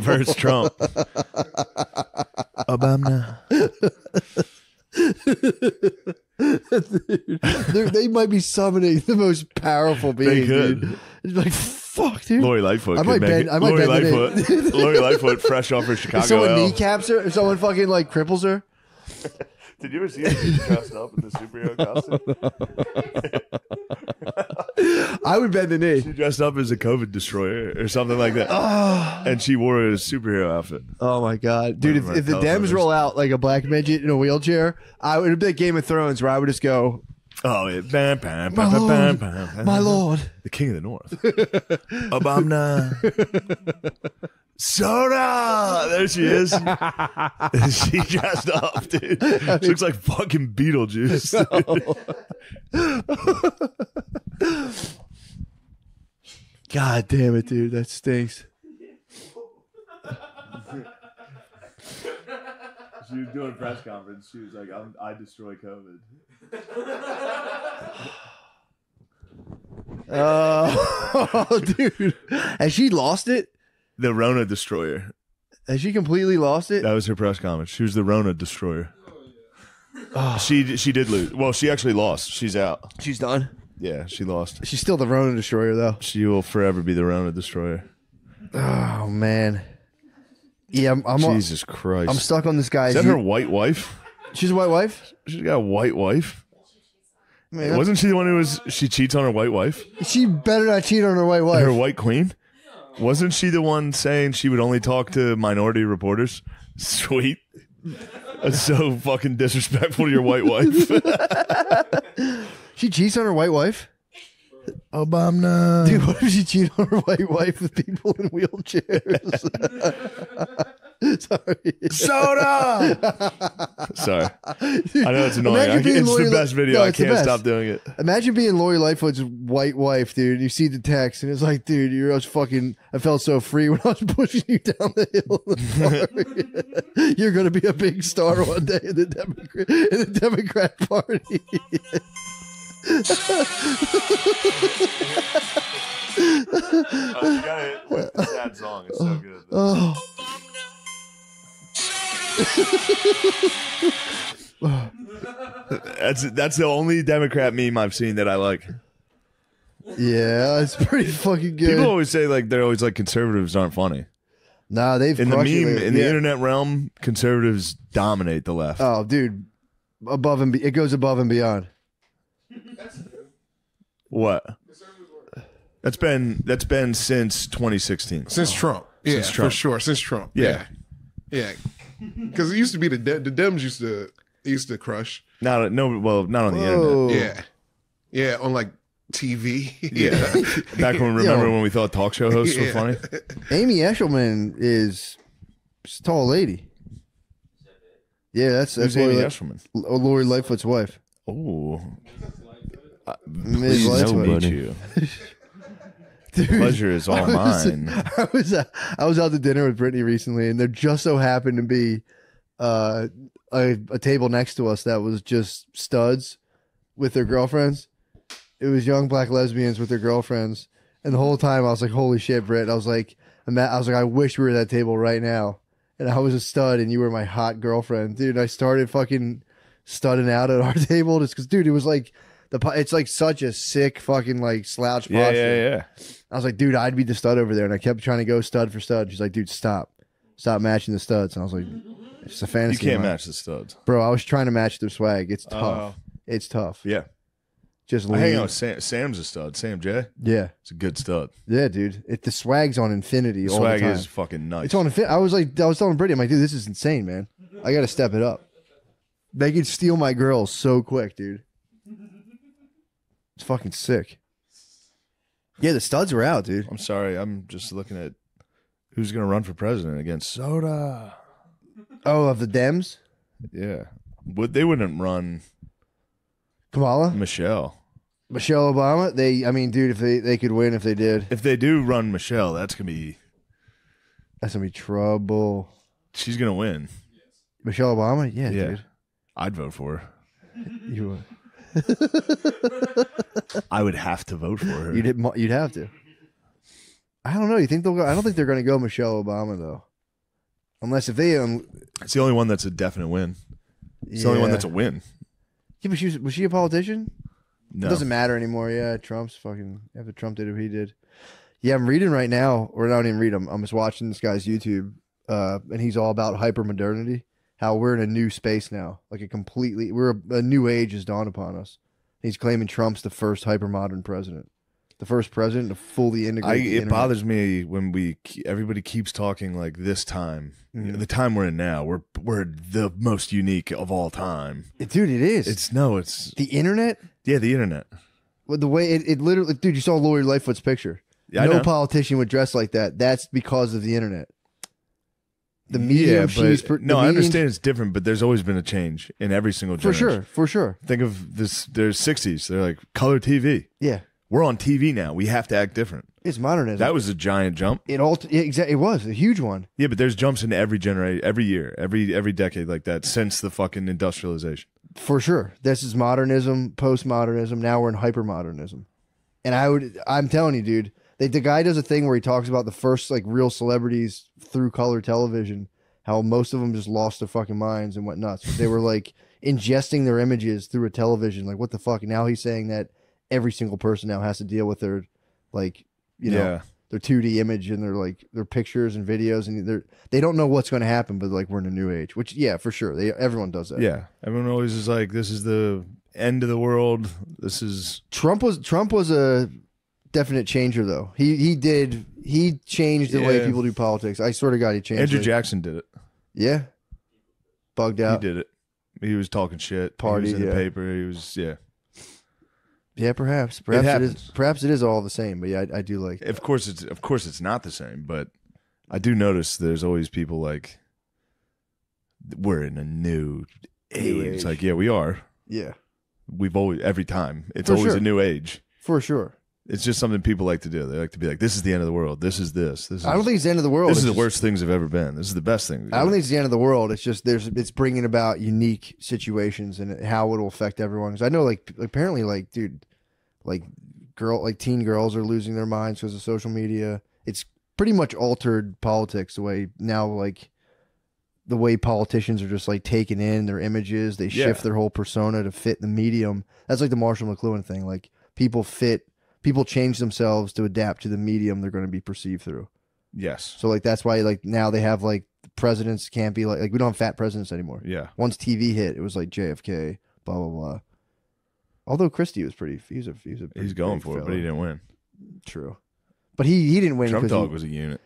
versus Trump. Obama. They're- they might be summoning the most powerful being. They could. Dude. It's like fuck, dude. Lori Lightfoot. I could might bend- I might Lori bend Lightfoot. Lori Lightfoot, fresh off her Chicago. if someone L. kneecaps her, if someone fucking like cripples her, Did you ever see her dressed up in the superhero costume? I would bend the knee. She dressed up as a COVID destroyer or something like that, Oh, and she wore a superhero outfit. oh my god, dude! If, if the the hell it Dems roll out like a black midget in a wheelchair, I would be like Game of Thrones, where I would just go, Oh, yeah. Bam, bam, My bam, bam, lord, bam, bam. "My lord." the king of the north. Obama. Soda. There she is. she dressed up, dude. She looks like fucking Beetlejuice. Oh. God damn it, dude! That stinks. She was doing a press conference. She was like, I'm, "I destroy COVID." Oh, dude, has she lost it? The Rona destroyer. Has she completely lost it? That was her press conference. She was the Rona destroyer. Oh, She she did lose. Well, she actually lost. She's out. she's done. Yeah, she lost. She's still the Rona destroyer, though. She will forever be the Rona destroyer. Oh man. Yeah, I'm. I'm, Jesus Christ. I'm stuck on this guy. Is that her white wife? She's a white wife. She's got a white wife. Man, Wasn't she the one who was? She cheats on her white wife, she better not cheat on her white wife. her white queen. Wasn't she the one saying she would only talk to minority reporters? Sweet. That's so fucking disrespectful to your white wife. She cheats on her white wife. Obama. Dude, what if she cheat on her white wife with people in wheelchairs? Sorry. Soda. Sorry. I know it's annoying. Imagine I, being it's Lori the best video. No, I can't stop doing it. Imagine being Lori Lightfoot's white wife, dude. You see the text, and it's like, dude, you're just fucking. I felt so free when I was pushing you down the hill. In the park. you're gonna be a big star one day in the Democrat in the Democrat Party. Oh, you got it. sad song. It's so good. oh, That's that's the only Democrat meme I've seen that I like. yeah, it's pretty fucking good. People always say like they're always like conservatives aren't funny. nah, they've In the crushed it meme, lately. in the Yeah. internet realm, conservatives dominate the left. Oh, dude, above and be- it goes above and beyond. What? That's been that's been since 2016. Since Trump. Yeah, Since Trump. for sure. Since Trump. Yeah. Yeah. Because it used to be the De- the Dems used to used to crush. Not no well, not on the internet. Yeah. Yeah, on like TV. Yeah. Back when remember when we thought talk show hosts were funny? Amy Eshelman is a tall lady. Yeah, that's that's Who's Amy Lori, Eshelman? Li- Lori Lightfoot's wife. Oh, uh, Ms. pleased Lightfoot. meet you. Dude, Pleasure is all I was, mine. I was uh, I was out to dinner with Brittany recently, and there just so happened to be uh, a, a table next to us that was just studs with their girlfriends. It was young black lesbians with their girlfriends, and the whole time I was like, "Holy shit, Britt!" I was like, I'm at, I was like, I wish we were at that table right now, and I was a stud, and you were my hot girlfriend, dude. I started fucking studding out at our table just because, dude, it was like. The, it's like such a sick fucking like slouch Yeah, posture. yeah, yeah. I was like, dude, I'd be the stud over there. And I kept trying to go stud for stud. She's like, dude, stop. Stop matching the studs. And I was like, it's a fantasy. You can't match the studs. Bro, I was trying to match their swag. It's oh. tough. Oh. it's tough. Yeah, Just I hang out with Sam. Sam's a stud. Sam J. Yeah. It's a good stud. Yeah, dude. It, the swag's on infinity all Swag the time. is fucking nice. It's on infinity. I was like, I was telling Brittany, I'm like, dude, this is insane, man. I got to step it up. They could steal my girls so quick, dude. It's fucking sick. Yeah, the studs were out, dude. I'm sorry. I'm just looking at who's going to run for president against Soda. Oh, of the Dems? Yeah, would they wouldn't run Kamala? Michelle Michelle Obama? They, I mean, dude, if they, they could win if they did. if they do run Michelle. That's gonna be That's gonna be trouble. she's gonna win. Michelle Obama? Yeah, Yeah, dude. I'd vote for her. You I would have to vote for her. you'd you'd have to. I don't know. You think they'll go? I don't think they're going to go Michelle Obama though, unless if they um. It's the only one that's a definite win. It's the only one that's a win. Yeah, but she was, was she a politician? No. It doesn't matter anymore. Yeah, Trump's fucking after Trump did what he did. Yeah, I'm reading right now, or not even read. I'm, I'm just watching this guy's YouTube, uh, and he's all about hyper modernity. How we're in a new space now, like a completely we're a, a new age has dawned upon us. He's claiming Trump's the first hypermodern president, the first president to fully I, integrate. the it internet. bothers me when we everybody keeps talking like this time, Mhm. the time we're in now. We're we're the most unique of all time. dude. It is. It's no, it's the internet. yeah, the internet. Well, the way it, it literally, dude. You saw Lori Lightfoot's picture. Yeah, no politician would dress like that. That's because of the internet. The medium yeah, but per- no, I understand it's different, but there's always been a change in every single generation. for sure, for sure. Think of this. There's 60s. They're like color TV. Yeah, We're on TV now. We have to act different. it's modernism. That was a giant jump. it all. Yeah, exactly. It was a huge one. Yeah, but there's jumps in every generation, every year, every every decade like that since the fucking industrialization. For sure. This is modernism, postmodernism. Now we're in hypermodernism. And I would I'm telling you, dude, they, the guy does a thing where he talks about the first like real celebrities through color television, how most of them just lost their fucking minds and went nuts. They were like ingesting their images through a television. Like what the fuck? Now he's saying that every single person now has to deal with their like you know yeah, their 2D image and their like their pictures and videos and they're they don't know what's going to happen but like we're in a new age which yeah for sure they everyone does that yeah. Everyone always is like, "This is the end of the world. This is Trump was Trump was a definite changer though. He he did he changed the way people do politics. I swear to God, he changed. Andrew it. Jackson did it. Yeah, bugged out. He did it. He was talking shit. Party, he was in yeah. the paper. He was yeah. Yeah, perhaps perhaps it, is perhaps it is all the same. But yeah, I, I do like. Of course it's of course it's not the same, but I do notice there's always people like we're in a new age. New It's like yeah, we are. Yeah, We've always every time. It's For always sure. a new age. for sure. It's just something people like to do. They like to be like, "This is the end of the world. This is this. This is." I don't think it's the end of the world. this is the worst things have ever been. This is the best thing. I don't think it's the end of the world. It's just there's it's bringing about unique situations and how it'll affect everyone. Because I know like apparently like dude, like girl like teen girls are losing their minds because of social media. It's pretty much altered politics the way now like the way politicians are just like taking in their images. They shift Yeah. their whole persona to fit the medium. That's like the Marshall McLuhan thing. Like people fit people change themselves to adapt to the medium they're going to be perceived through. Yes. So like that's why like now they have like presidents can't be like like we don't have fat presidents anymore. Yeah. Once TV hit, it was like JFK, blah blah blah. Although Christie was pretty, he's a he's a He's going for it, but he didn't win. True, but he he didn't win. Trump dog he- was a unit.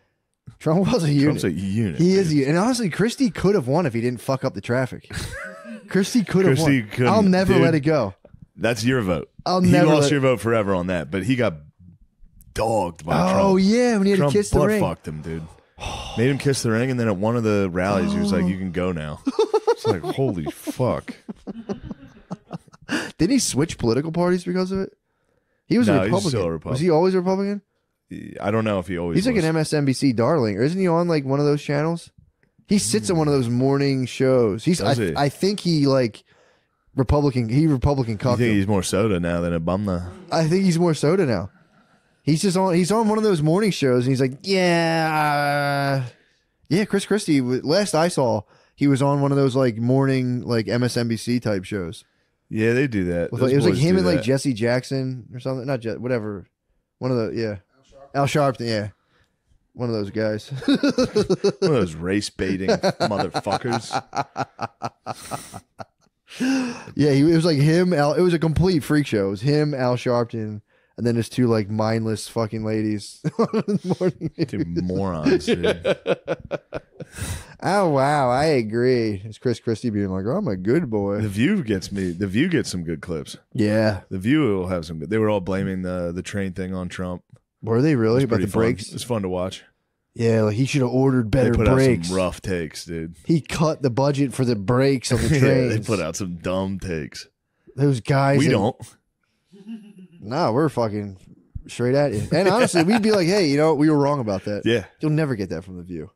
Trump was a unit. Trump's a unit. he is a unit, and honestly, Christie could have won if he didn't fuck up the traffic. Christie could have won. I'll never dude. let it go. That's your vote. I'll he never lost let- your vote forever on that, but he got dogged by Oh Trump. yeah, when he had Trump to kiss the butt ring. fucked him, dude. Made him kiss the ring, and then at one of the rallies, he was like, oh. "You can go now." It's like, holy fuck. Didn't he switch political parties because of it? He was No, a he's Republican. still a Was he always a Republican? I don't know if he always. He's like was. an MSNBC darling, or isn't he on like one of those channels? He sits on one of those morning shows. He's I, he? I think he like Republican. He Republican You think he's more soda now than a bumna? I think he's more soda now. He's just on. He's on one of those morning shows, and he's like, yeah, uh, yeah. Chris Christie. w- Last I saw, he was on one of those like morning like MSNBC type shows. Yeah, they do that. With, Those like, it was like boys him do and like that. Jesse Jackson or something. Not Je- whatever. One of the yeah, Al Sharpton. Yeah, one of those guys. one of those race baiting motherfuckers. Yeah, he, it was like him. Al, it was a complete freak show. It was him, Al Sharpton, and then his two like mindless fucking ladies. Two morons, dude. Oh wow, I agree. It's Chris Christie being like, "Oh, "I'm a good boy." The. View gets me. The View gets some good clips. Yeah, The View will have some good. They were all blaming the the train thing on Trump. were they really about the fun. brakes? It's fun to watch. Yeah, like he should have ordered better they put out some rough takes, dude. He cut the budget for the brakes on the yeah, they put out some dumb takes. those guys. we that- don't. Nah, we're fucking straight at you. And honestly, we'd be like, "Hey, you know, we were wrong about that." Yeah, You'll never get that from the View.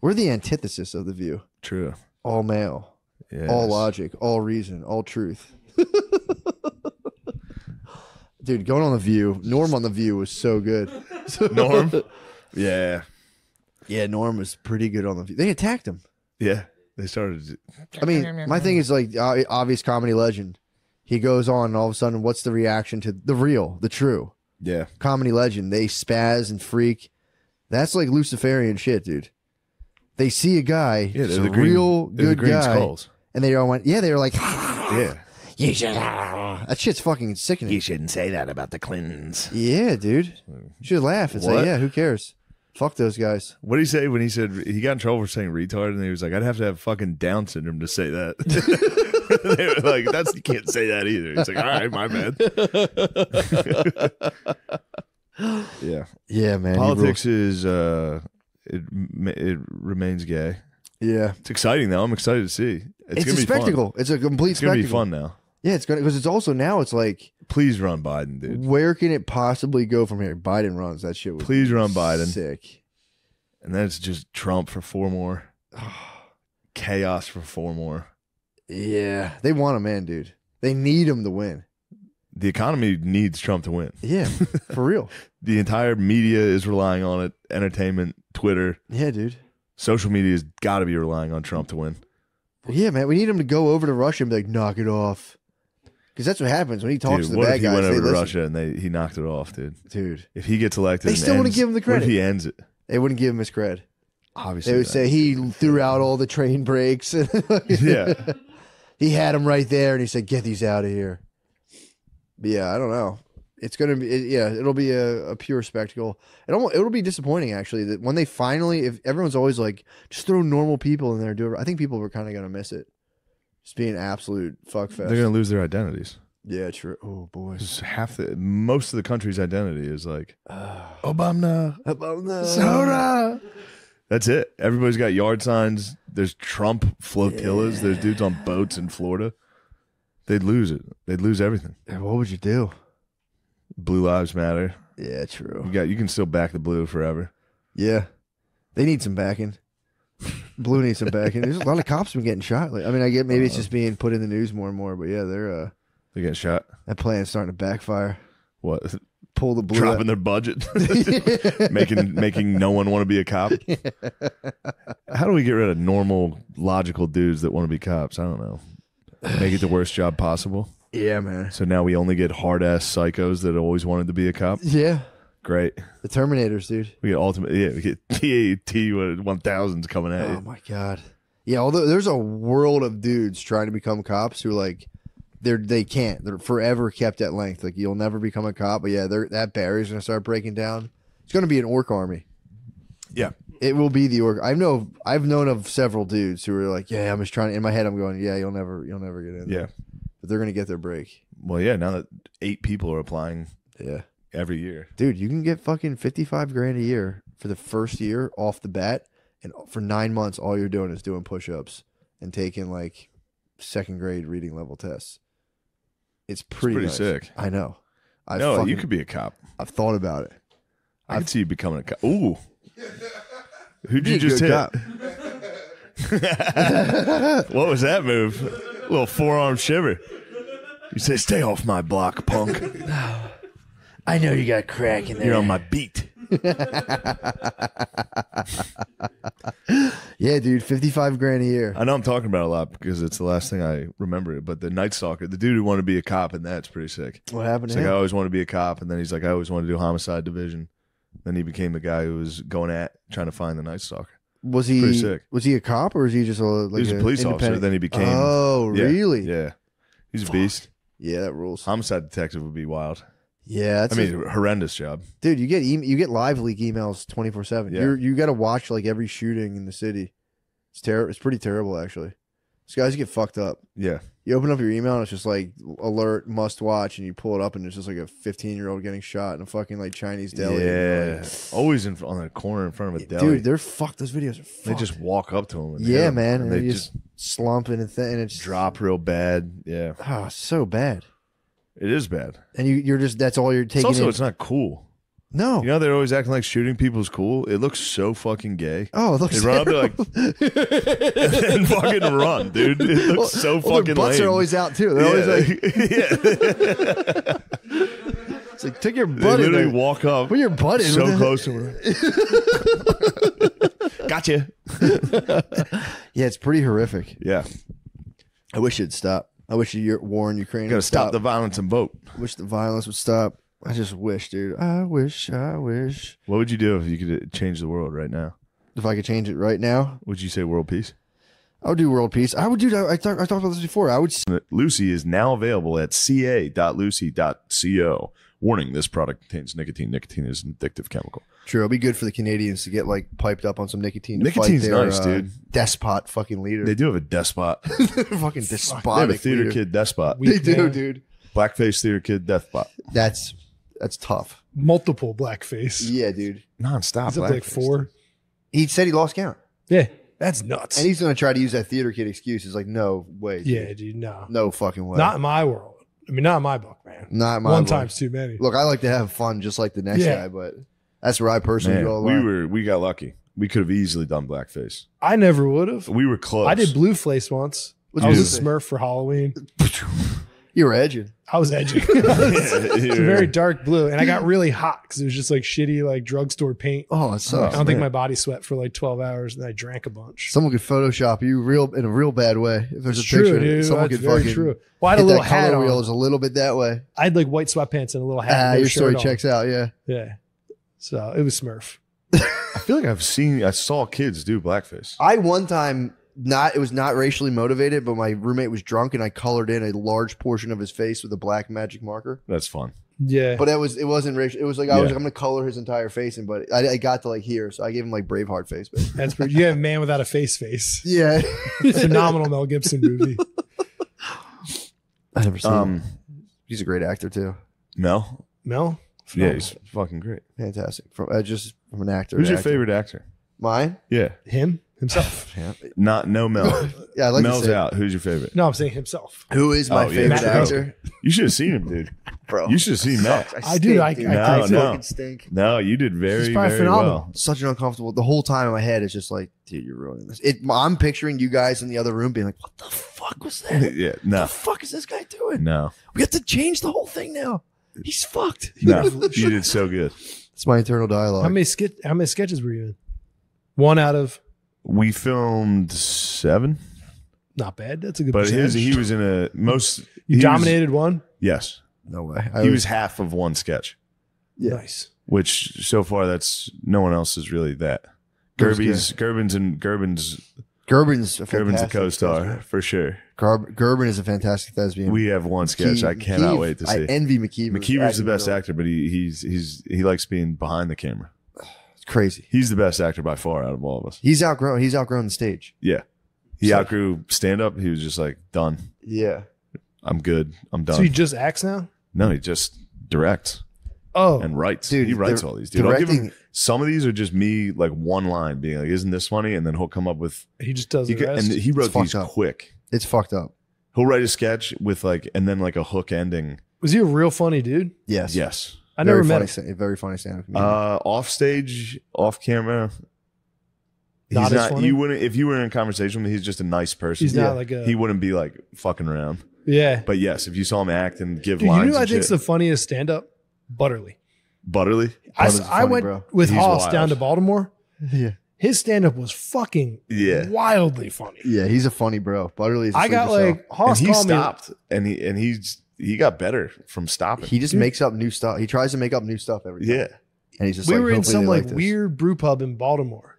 We're the antithesis of the View. true. All male. Yeah, all logic, all reason, all truth. dude, going on the View. Norm on the View was so good. Norm. yeah, yeah, Norm was pretty good on the They attacked him. yeah. They started. I mean, my thing is like uh, obvious comedy legend. He goes on, and all of a sudden, what's the reaction to the real, the true Yeah, comedy legend? They spaz and freak. That's like Luciferian shit, dude. They see a guy, yeah. just They're a the green, real they're the good guy, skulls. and they all went, yeah, they were like, Yeah. you should, that shit's fucking sickening. You shouldn't say that about the Clintons. Yeah, dude. You should laugh and say, yeah, who cares? Fuck those guys. What did he say when he said he got in trouble for saying retard? And he was like, "I'd have to have fucking Down syndrome to say that." they were like, "That's you can't say that either." He's like, "All right, my bad." yeah, Yeah, man. politics is uh, it it remains gay. Yeah. It's exciting though. I'm excited to see. It's, gonna a be fun. spectacle. It's a complete spectacle. It's gonna be fun now. Yeah, it's gonna because it's also now it's like Please run Biden, dude. where can it possibly go from here? Biden runs that shit. Would Please run Biden. Sick. And then it's just Trump for four more. Chaos for four more. Yeah, they want him in, dude. They need him to win. The economy needs Trump to win. Yeah, for real. The entire media is relying on it. Entertainment, Twitter, Yeah, dude. social media has got to be relying on Trump to win. Yeah, man. We need him to go over to Russia and be like, knock it off. Because that's what happens when he talks Dude, to the what bad if he guys. went over to. Russia and they he knocked it off, dude? Dude, If he gets elected, They still wouldn't give him the What credit. if he ends it? they wouldn't give him his credit. Obviously, They would say he threw out all the train brakes. Yeah. he had him right there, and he said, "Get these out of here." But yeah, I don't know. It's gonna be, it, yeah, it'll be a, a pure spectacle. It almost, it'll be disappointing actually that when they finally, if everyone's always like, just throw normal people in there, do it. I think people are kind of gonna miss it. Just being absolute fuck fest. they're gonna lose their identities. yeah, true. Oh boy. half the most of the country's identity is like Obama, Obama. Soda. That's it. Everybody's got yard signs. There's Trump flotillas. There's dudes on boats in Florida. They'd lose it. They'd lose everything. What would you do? Blue lives matter. Yeah, true. You got. You can still back the blue forever. Yeah, they need some backing. Blue needs some backing. There's a lot of cops been getting shot. Like, I mean, I get maybe it's just being put in the news more and more, but yeah, they're uh, they're getting shot. that plan's starting to backfire. What? Pull the blue. Dropping their budget, making making no one want to be a cop. How do we get rid of normal, logical dudes that want to be cops? I don't know. Make it the worst job possible. yeah, man. So now we only get hard ass psychos that always wanted to be a cop. Yeah, Great. the Terminators, dude. We get ultimate. Yeah, we get TAT one thousands coming at Oh you. my god. Yeah, although there's a world of dudes trying to become cops who like they're they can't. They're forever kept at length. Like you'll never become a cop. But yeah, they're, that barrier's gonna start breaking down. It's gonna be an orc army. Yeah. It will be the orc. I know. I've known of several dudes who are like, "Yeah, I'm just trying." In my head, I'm going, "Yeah, you'll never, you'll never get in." Yeah. but they're gonna get their break. Well, yeah. Now that eight people are applying Yeah, every year. dude, you can get fucking 55 grand a year for the first year off the bat, and for nine months, all you're doing is doing push-ups and taking like second grade reading level tests. It's pretty, pretty nice. sick. I know. I no, fucking, you could be a cop. I've thought about it. I could see you becoming a cop. Ooh. Who'd you just hit? What was that move? A little forearm shiver. You say, "Stay off my block, punk. I know you got crack in there. You're on my beat." yeah, dude, 55 grand a year. I know I'm talking about it a lot because it's the last thing I remember. But the Night Stalker, the dude who wanted to be a cop, and that's pretty sick. What happened It's to like I always wanted to be a cop, and then he's like, I always wanted to do homicide division. Then he became the guy who was going at trying to find the Night Stalker. was he pretty sick. was he a cop or is he just a like he was a police officer. Then he became. Oh, yeah, really? Yeah, he's a beast. Yeah, that rules. Homicide detective would be wild. Yeah, that's I mean, horrendous job. dude. You get e- you get live leak emails twenty four seven. You you got to watch like every shooting in the city. It's terrible. It's pretty terrible actually. These guys get fucked up. Yeah, You open up your email and it's just like alert, must watch, and you pull it up and it's just like a fifteen year old getting shot in a fucking like Chinese deli. yeah. Like, Always in on the corner in front of a deli. dude, they're fucked. Those videos are. they just walk up to them. And yeah, man, and and they they just just slumping and th- and it's drop real bad. Yeah, Oh, so bad. It is bad. And you you're just that's all you're It's taking. also in. it's not cool. no. You know they're always acting like shooting people is cool. It looks so fucking gay. Oh, it looks They run up, they're like, and fucking run, dude. It looks so well, fucking their butts lame. are always out too. They're always like, yeah. It's like take your They butt in literally there. walk up Put your butt in. so close to her. gotcha. Yeah, it's pretty horrific. Yeah. I wish it'd stop. I wish the war in Ukraine. Got to would stop the violence and vote. I wish the violence would stop. I just wish, dude. I wish. I wish. What would you do if you could uh, change the world right now? If I could change it right now, Would you say world peace? I would do world peace. I would do. I, I, talk, I talked about this before. I would. Lucy is now available at ca.lucy.co. Warning: This product contains nicotine. Nicotine is an addictive chemical. True. It'll be good for the Canadians to get like piped up on some nicotine. To Nicotine's fight their, nice, uh, dude. Despot fucking leader. They do have a despot. fucking They have a theater leader. kid despot. They Weak do, man. dude. Blackface theater kid despot. That's that's tough. Multiple blackface. Yeah, dude. Non-stop. Is it like blackface. four? He said he lost count, Yeah, that's nuts. and he's gonna try to use that theater kid excuse. It's like, no way. dude. yeah, dude, no, No fucking way. not in my world. I mean, not in my book, man. Not my One book. time's too many. Look, I like to have fun just like the next Yeah. guy, but that's where I personally Man, draw the we were we got lucky. We could have easily done blackface. I never would have. We were close. I did blue face once. What's I was a Smurf for Halloween. You were edging. I was edgy. it's very dark blue, and I got really hot because it was just like shitty, like drugstore paint. Oh, it I don't think my body sweat for like twelve hours, and I drank a bunch. Someone could Photoshop you real in a real bad way. If there's It's a picture, true, of it, dude. someone That's could very fucking true. Well, I had hit a little hat color wheel on. is a little bit that way. I had like white sweatpants and a little hat. Ah, your shirt story on. checks out. Yeah, Yeah. So it was Smurf. I feel like I've seen. I saw kids do blackface. I one time not it was not racially motivated, but my roommate was drunk and I colored in a large portion of his face with a black magic marker. That's fun. Yeah. But it was it wasn't racial. It was like I was like, I'm gonna color his entire face and but I, I got to like here, so I gave him like Braveheart face. But That's pretty. You have man without a face face. yeah, Phenomenal Mel Gibson movie. I never seen. him. Um, He's a great actor too. Mel. Mel? Yeah, he's fucking great. Fantastic. From uh, just from an actor. Who's to your actor. favorite actor? Mine. Yeah, Him? Himself. Yeah. Not no Mel. Yeah, I like to Mel's say- out. Who's your favorite? No, I'm saying himself. Who is my Oh, yeah, favorite Matt actor? You should have seen him, dude. Bro, You should have seen Mel. I do, I- dude. I- No, I no. fucking stink. No, you did very, He's probably very phenomenal. well. Such an uncomfortable. The whole time in my head is just like, dude, you're ruining this. It, I'm picturing you guys in the other room being like, what the fuck was that? yeah, no. What no, the fuck is this guy doing? no, We have to change the whole thing now. He's fucked. no. you did so good. It's my internal dialogue. How many skit how many sketches were you in? One out of We filmed seven, not bad. That's a good but his percentage. he was in a most. you he was- dominated one? yes, no way. I he was half of one sketch, Yeah. Nice. which so far that's no one else is really that. That was Gerby's Gerbin's and Gerbin's Gerben's a Gerbin's a co-star thespian. for sure. Gerb- Gerben is a fantastic thespian. We have one sketch. I cannot McKeeve- wait to see. I see. envy McKeever. McKeever's the best actor, but he he's he's he likes being behind the camera. It's crazy. He's the best actor by far out of all of us. He's outgrown. He's outgrown the stage. Yeah. He So- outgrew stand up. He was just like, done. Yeah. I'm good. I'm done. So he just acts now? no, he just directs Oh. and writes. Dude, he writes dir- all these. Dude, I'll give him, some of these are just me like one line being like, isn't this funny? And then he'll come up with he just does he the could- rest. and he wrote fucked these up. quick. It's fucked up. He'll write a sketch with like and then like a hook ending. was he a real funny dude? Yes. Yes. I very never met funny, him. sta- Very funny stand-up comedian. Uh off stage, off camera. He's Not not, funny? you wouldn't if you were in a conversation with him, he's just a nice person. He's Yeah. not like a he wouldn't be like fucking around. Yeah. But yes, if you saw him act and give Dude, you lines, know I think think's shit, the funniest stand up? Butterly. Butterly. I, Butterly's I funny, went bro. with He's Hoss wild. down to Baltimore. yeah. His stand up was fucking Yeah. wildly funny. Yeah, he's a funny bro. Butterly is a I got sleeper cell. like Hoss and he called me. stopped, and he and he's he got better from stopping. he just makes up new stuff. He tries to make up new stuff every time. yeah, And he's just We like, were in hopefully some they like this. weird brew pub in Baltimore,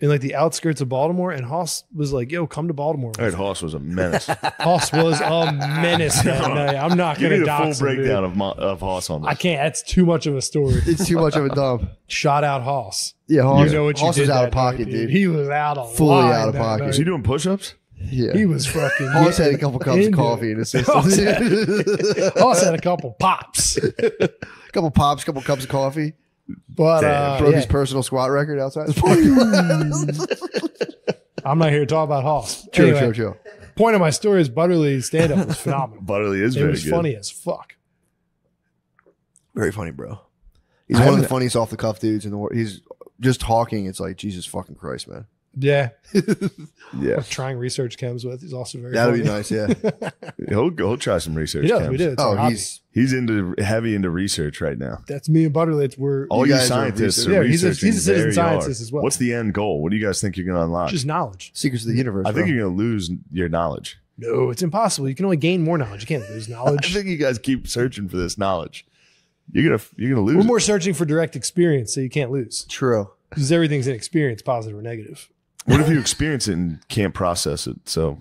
in like the outskirts of Baltimore, and Hoss was like, "Yo, come to Baltimore." I heard Hoss was a menace. Hoss was a menace that night. I'm not Give gonna me the full dox him, dude. breakdown of Mo- of Hoss on this. I can't. That's too much of a story. It's too much of a dump. Shot out Hoss. Yeah, Hoss, you know what you Hoss did was out that of pocket, night, dude. He was out of Fully line out of that pocket. night. Was he doing push-ups? Yeah. He was fucking. Hoss had a couple cups of into coffee in his system. Hoss had, Hoss had a couple pops, A couple pops, a couple cups of coffee. But uh, Broke yeah. his personal squat record outside his parking. I'm not here to talk about Hoss. True, Anyway, true, true. Point of my story is Butterly's stand up was phenomenal. Butterly is it very was good. funny as fuck. Very funny, bro. He's I one of the funniest off the cuff dudes in the world. He's just talking. It's like Jesus fucking Christ, man. Yeah. Yeah, Trying research chems with is also very That'd be nice. Yeah. he'll he'll try some research. He does. camps. We do. It's oh, our hobby. he's He's into heavy into research right now. That's me and Butterlitz. We're All You you, guys are scientists are, research- Yeah, he's a- he's a citizen very scientist as well. What's the end goal? What do you guys think you're going to unlock? just knowledge. secrets of the universe. I think you're going to lose your knowledge. No, it's impossible. You can only gain more knowledge. You can't lose knowledge. I knowledge. think you guys keep searching for this knowledge. You're gonna you're gonna lose. We're it. more searching for direct experience, so you can't lose true. because everything's an experience, positive or negative. What if you experience it and can't process it? So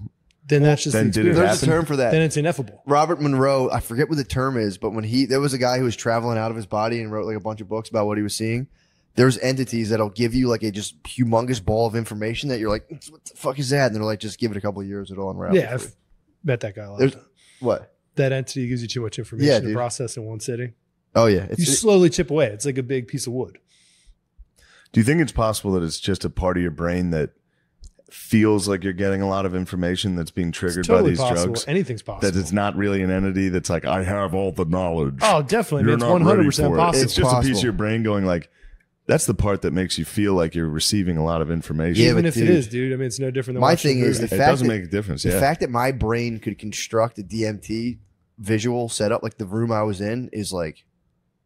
Then that's just Then the did it experience. There's a term for that. Then it's ineffable. Robert Monroe, I forget what the term is, but when he there was a guy who was traveling out of his body and wrote like a bunch of books about what he was seeing. There's entities that'll give you like a just humongous ball of information that you're like, what the fuck is that? And they're like, just give it a couple of years, it'll unravel. Yeah. I've met that guy a lot. There's- what? that entity gives you too much information Yeah, to dude. process in one sitting. Oh yeah, You slowly chip away. It's like a big piece of wood. Do you think it's possible that it's just a part of your brain that feels like you're getting a lot of information that's being triggered It's totally by these possible. drugs? Anything's possible. That it's not really an entity that's like I have all the knowledge. oh, definitely. You're. It's not hundred percent for it. possible. It's just a piece of your brain going like. That's the part that makes you feel like you're receiving a lot of information. Yeah, Even if it dude, is, dude. I mean, it's no different than my watching thing is movie. the it fact doesn't that- make a difference. the Yeah, fact that my brain could construct a DMT visual setup like the room I was in is like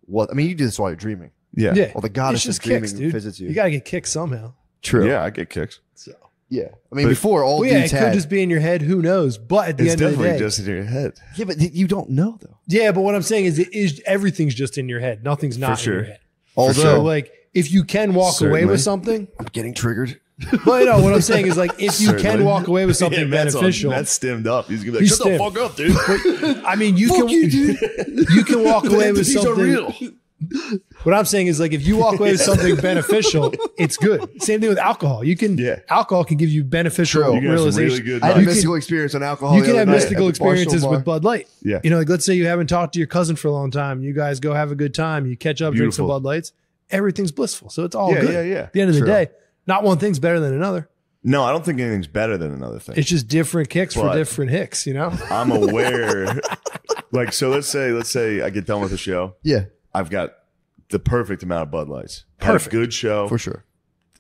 what I mean you do this while you're dreaming. Yeah, yeah. Well the goddess it's just is dreaming kicks, and dude. visits you. You got to get kicked somehow. True. yeah. I get kicks. So, Yeah. I mean But- before all well, yeah, it dudes could had just be in your head. Who knows? But at the It's end of the definitely day, just in your head. Yeah, but you don't know though. yeah. But what I'm saying is, it is everything's just in your head. Nothing's not sure. in your head. Although So, like, if you can walk away Certainly. with something, I'm getting triggered. but no, what I'm saying is, like, if you Certainly. can walk away with something Yeah, that's on- beneficial, That's stemmed up. He's gonna be like, He's shut the stemmed. fuck up, dude. I mean, you Fuck can you, dude. you can walk away with Entities are something. real. What I'm saying is, like, if you walk away with something beneficial, it's good. Same thing with alcohol. You can Yeah. alcohol can give you beneficial True. You can have some realization. really good I had a You can- mystical experience on alcohol. you can have mystical at the Barstool experiences with Bud Light. Yeah. You know, like let's say you haven't talked to your cousin for a long time. You guys go have a good time. You catch up, drink some Bud Lights. Everything's blissful. So it's all Yeah, good. yeah, yeah. At the end of True. the day, not one thing's better than another. No, I don't think anything's better than another thing. It's just different kicks for different hicks, you know? I'm aware. like, so let's say, let's say I get done with the show. Yeah, I've got the perfect amount of Bud Lights. Perfect. good show. for sure.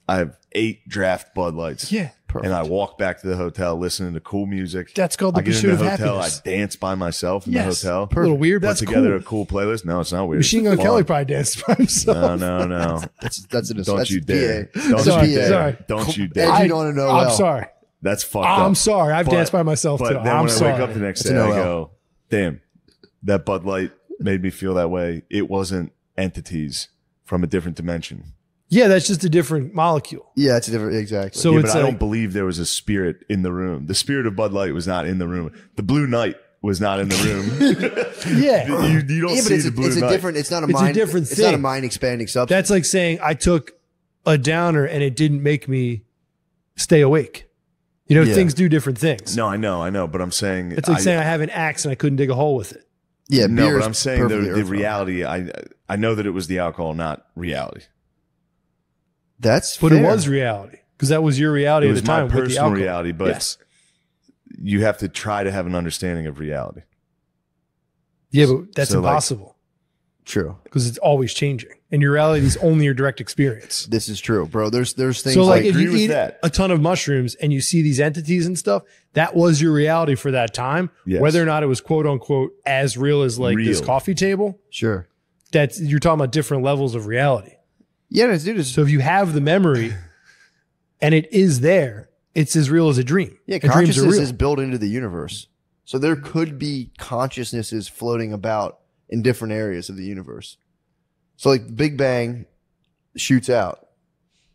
I have eight draft Bud Lights. Yeah. Perfect. And I walk back to the hotel listening to cool music. That's called the I get pursuit in the of hotel. happiness. I dance by myself in Yes. the hotel. A little weird. but Put That's together cool. a cool playlist. No, it's not weird. Machine Gun It's Kelly fun. probably danced by himself. No, no, no. That's that's an Don't that's you a dare. PA. Don't That's Sorry, you dare. sorry. Don't you Ed, dare. you I- don't know I'm well. sorry. That's fucked up. I'm sorry. I've But- danced by myself But too. then I'm when sorry. I wake up the next It's day, an I OL. go, damn, that Bud Light made me feel that way. It wasn't entities from a different dimension. yeah, that's just a different molecule. Yeah, it's a different exactly. So yeah, it's but I like- don't believe there was a spirit in the room. The spirit of Bud Light was not in the room. The Blue Knight was not in the room. Yeah. you, you don't yeah, but see it's the a, Blue it's a different. It's not a It's a mind. different It's not a mind expanding substance. That's like saying I took a downer and it didn't make me stay awake. You know, Yeah. things do different things. No, I know, I know, but I'm saying It's like I, saying I have an axe and I couldn't dig a hole with it. Yeah, no, beer but I'm saying the, the reality. I I know that it was the alcohol, not reality. That's But fair. it was reality because that was your reality It at was the my time. with the personal alcohol. reality, but yes. you have to try to have an understanding of reality. Yeah, but that's So, like- impossible true. because it's always changing. And your reality is only your direct experience. This is true, bro. There's there's things So, like, if you eat that. a ton of mushrooms and you see these entities and stuff, that was your reality for that time. Yes. Whether or not it was quote unquote as real as like this coffee table, sure. that's you're talking about different levels of reality. Yeah, dude. It's, So if you have the memory and it is there, it's as real as a dream. yeah, And dreams are consciousness real. is built into the universe. So there could be consciousnesses floating about in different areas of the universe. So like the Big Bang shoots out,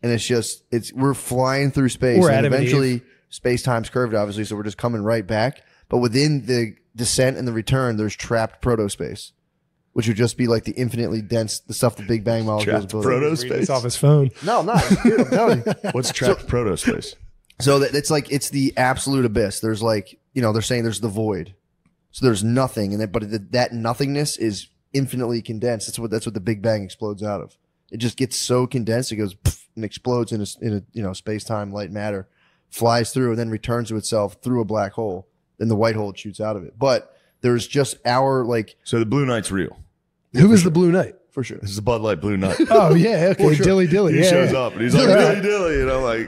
and it's just it's we're flying through space, Or and Adam and eventually space time's curved, obviously. So we're just coming right back. But within the descent and the return, there's trapped proto space, which would just be like the infinitely dense the stuff the Big Bang molecules Trapped build. Proto space off his phone. No, I'm not. Dude, I'm telling you. What's trapped proto space? So that it's like it's the absolute abyss. There's like you know they're saying there's the void. So there's nothing, and then but the, that nothingness is infinitely condensed. That's what that's what the Big Bang explodes out of. It just gets so condensed, it goes pff, and explodes in a, in a you know space time light matter, flies through and then returns to itself through a black hole. Then the white hole shoots out of it. But there's just our like So the Blue Knight's real. Who is the Blue Knight? For sure. This is a Bud Light Blue Nut. Oh yeah, okay, sure. dilly dilly. He yeah, shows yeah. up and he's like, Dilly Dilly. And I'm like,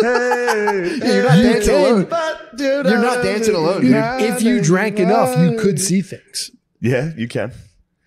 hey. you're not You dancing can. alone. You're not dancing alone, dude. If you drank enough, you could see things. Yeah, you can.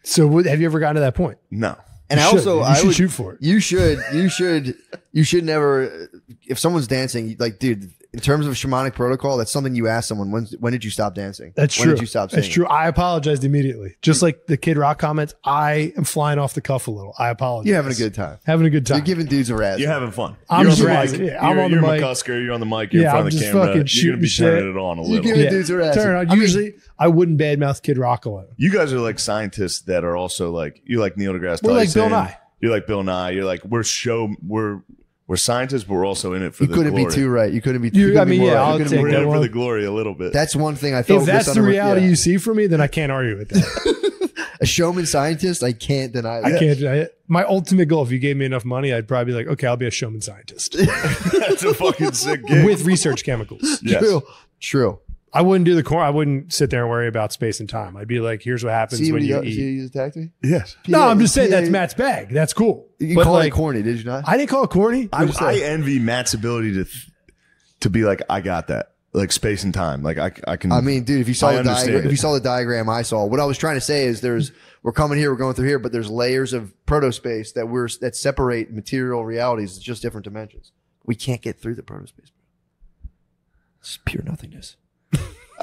So, have you ever gotten to that point? No. And You I should. also, You I should would shoot for it. You should, you should, you should never. If someone's dancing, like, dude, in terms of shamanic protocol, that's something you ask someone. When when did you stop dancing? That's when true. did you stop That's true. I apologized immediately. Just hmm. like the Kid Rock comments, I am flying off the cuff a little. I apologize. You're having a good time. having a good time. You're giving dudes a razz. You're having fun. I'm you're on just the mic. Yeah, I'm you're, on the you're mic. McCusker. You're on the mic. You're Yeah, in front I'm of the just camera. fucking You're shooting gonna be shit. turning it on a You little. give yeah. dudes a razz. Turn on. I mean- Usually, I wouldn't badmouth Kid Rock alone. You guys are like scientists that are also like you like Neil deGrasse Tyson. We're like Bill Nye. You're like Bill Nye. You're like we're show we're we're scientists, but we're also in it for the glory. You the couldn't glory. be too right. You couldn't be. You- couldn't I mean, yeah, right. You I'll couldn't take be We're more in that it for one. the glory a little bit. That's one thing I felt. If that's the reality you see from me, then I can't argue with that. a showman scientist, I can't deny I can't deny it. My ultimate goal, if you gave me enough money, I'd probably be like, okay, I'll be a showman scientist That's a fucking sick gig. with research chemicals. yes. True, true. I wouldn't do the core. I wouldn't sit there and worry about space and time. I'd be like, here's what happens See when he you does? eat. See how he attacked me? Yes. no, I'm just saying PA that's Matt's bag. That's cool. You But call like, it corny, did you not? I didn't call it corny. I, I envy Matt's ability to th- to be like, I got that. Like space and time. Like I, I can. I mean, dude, if you saw I the diagram, if you saw the diagram I saw, what I was trying to say is there's we're coming here, we're going through here, but there's layers of protospace that we're that separate material realities. It's just different dimensions. We can't get through the protospace. It's pure nothingness.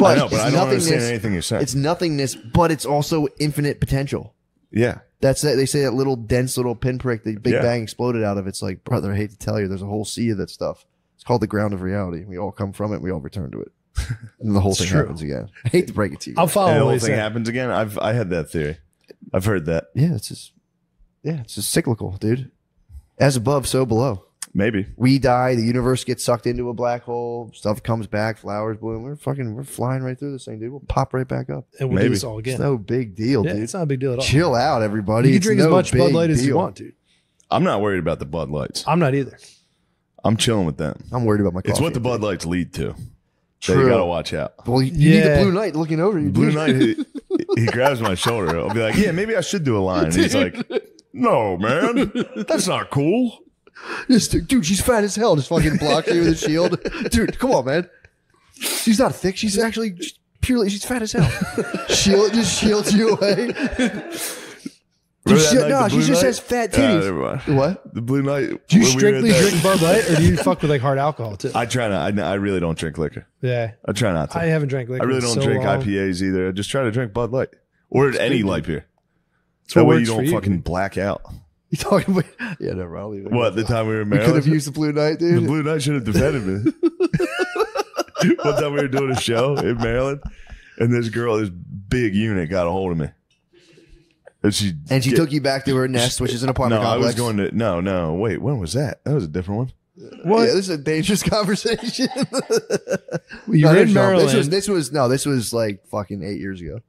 I know, but it's I don't understand nothingness- anything you're saying. It's nothingness, but it's also infinite potential. yeah. That's that they say that little dense little pinprick the Big Yeah. Bang exploded out of. It's like, brother, I hate to tell you, there's a whole sea of that stuff. It's called the ground of reality. We all come from it. We all return to it, and the whole thing true. happens again. I hate to break it to you. I'll And follow the whole thing said. happens again. I've I had that theory. I've heard that. Yeah, it's just yeah, it's just cyclical, dude. As above, so below. Maybe. We die, the universe gets sucked into a black hole, stuff comes back, flowers bloom. We're fucking we're flying right through this thing, dude. We'll pop right back up. And we'll Maybe. do this all again. It's no big deal, yeah, dude. it's not a big deal at all. Chill out, everybody. You can It's drink as much Bud big Light as you want, dude. I'm not worried about the Bud Lights. I'm not either. I'm chilling with them. I'm worried about my coffee. It's what the Bud Lights lead to. So True. you gotta watch out. Well, you you need the blue knight looking over you. Blue dude. Knight, he, he grabs my shoulder. I'll be like, yeah, maybe I should do a line. And he's like, no, man, that's not cool. This dude, dude, she's fat as hell. Just fucking blocks you with a shield. Dude, come on, man. She's not thick. She's actually purely. She's fat as hell. Shield just shields you away. She- night, no, the she Blue just Knight? has fat titties. never mind. what? The Blue Knight. Do you when we were at strictly that- drink Bud Light or do you fuck with like hard alcohol too? I try not. I, I really don't drink liquor. yeah. I try not to. I I, haven't drank liquor. I really in don't so drink long. IPAs either. I just try to drink Bud Light or any light beer. That what way you works for don't you, fucking black out. You talking about? Yeah, never. I'll leave it. What the time we were in We could have used the blue knight, The. Blue Knight should have defended me. One time we were doing a show in Maryland, and this girl, this big unit, got a hold of me, and she and she get- took you back to her nest, which is an apartment No, apartment I was going to. No, no, wait. When was that? That was a different one. What? Yeah, this is a dangerous conversation. You're No, in this was- Maryland. This was, this was no. This was like fucking eight years ago.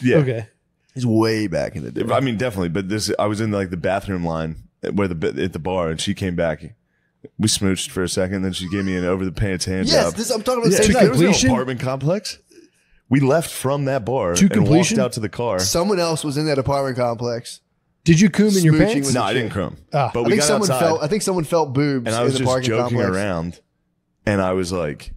Yeah, Okay. It's way back in the day. I mean, definitely. But this, I was in like the bathroom line where the at the bar, and she came back. We smooched for a second, then she gave me an over the pants hand yes, job. this, I'm talking about the Yeah, same there night. was no apartment complex. We left from that bar To and completion? walked out to the car. Someone else was in that apartment complex. Did you coom in your Smooching pants? with- No, I didn't crumb. Ah. but I we think got someone outside, felt. I think someone felt boobs and I in was the just joking complex. around, and I was like,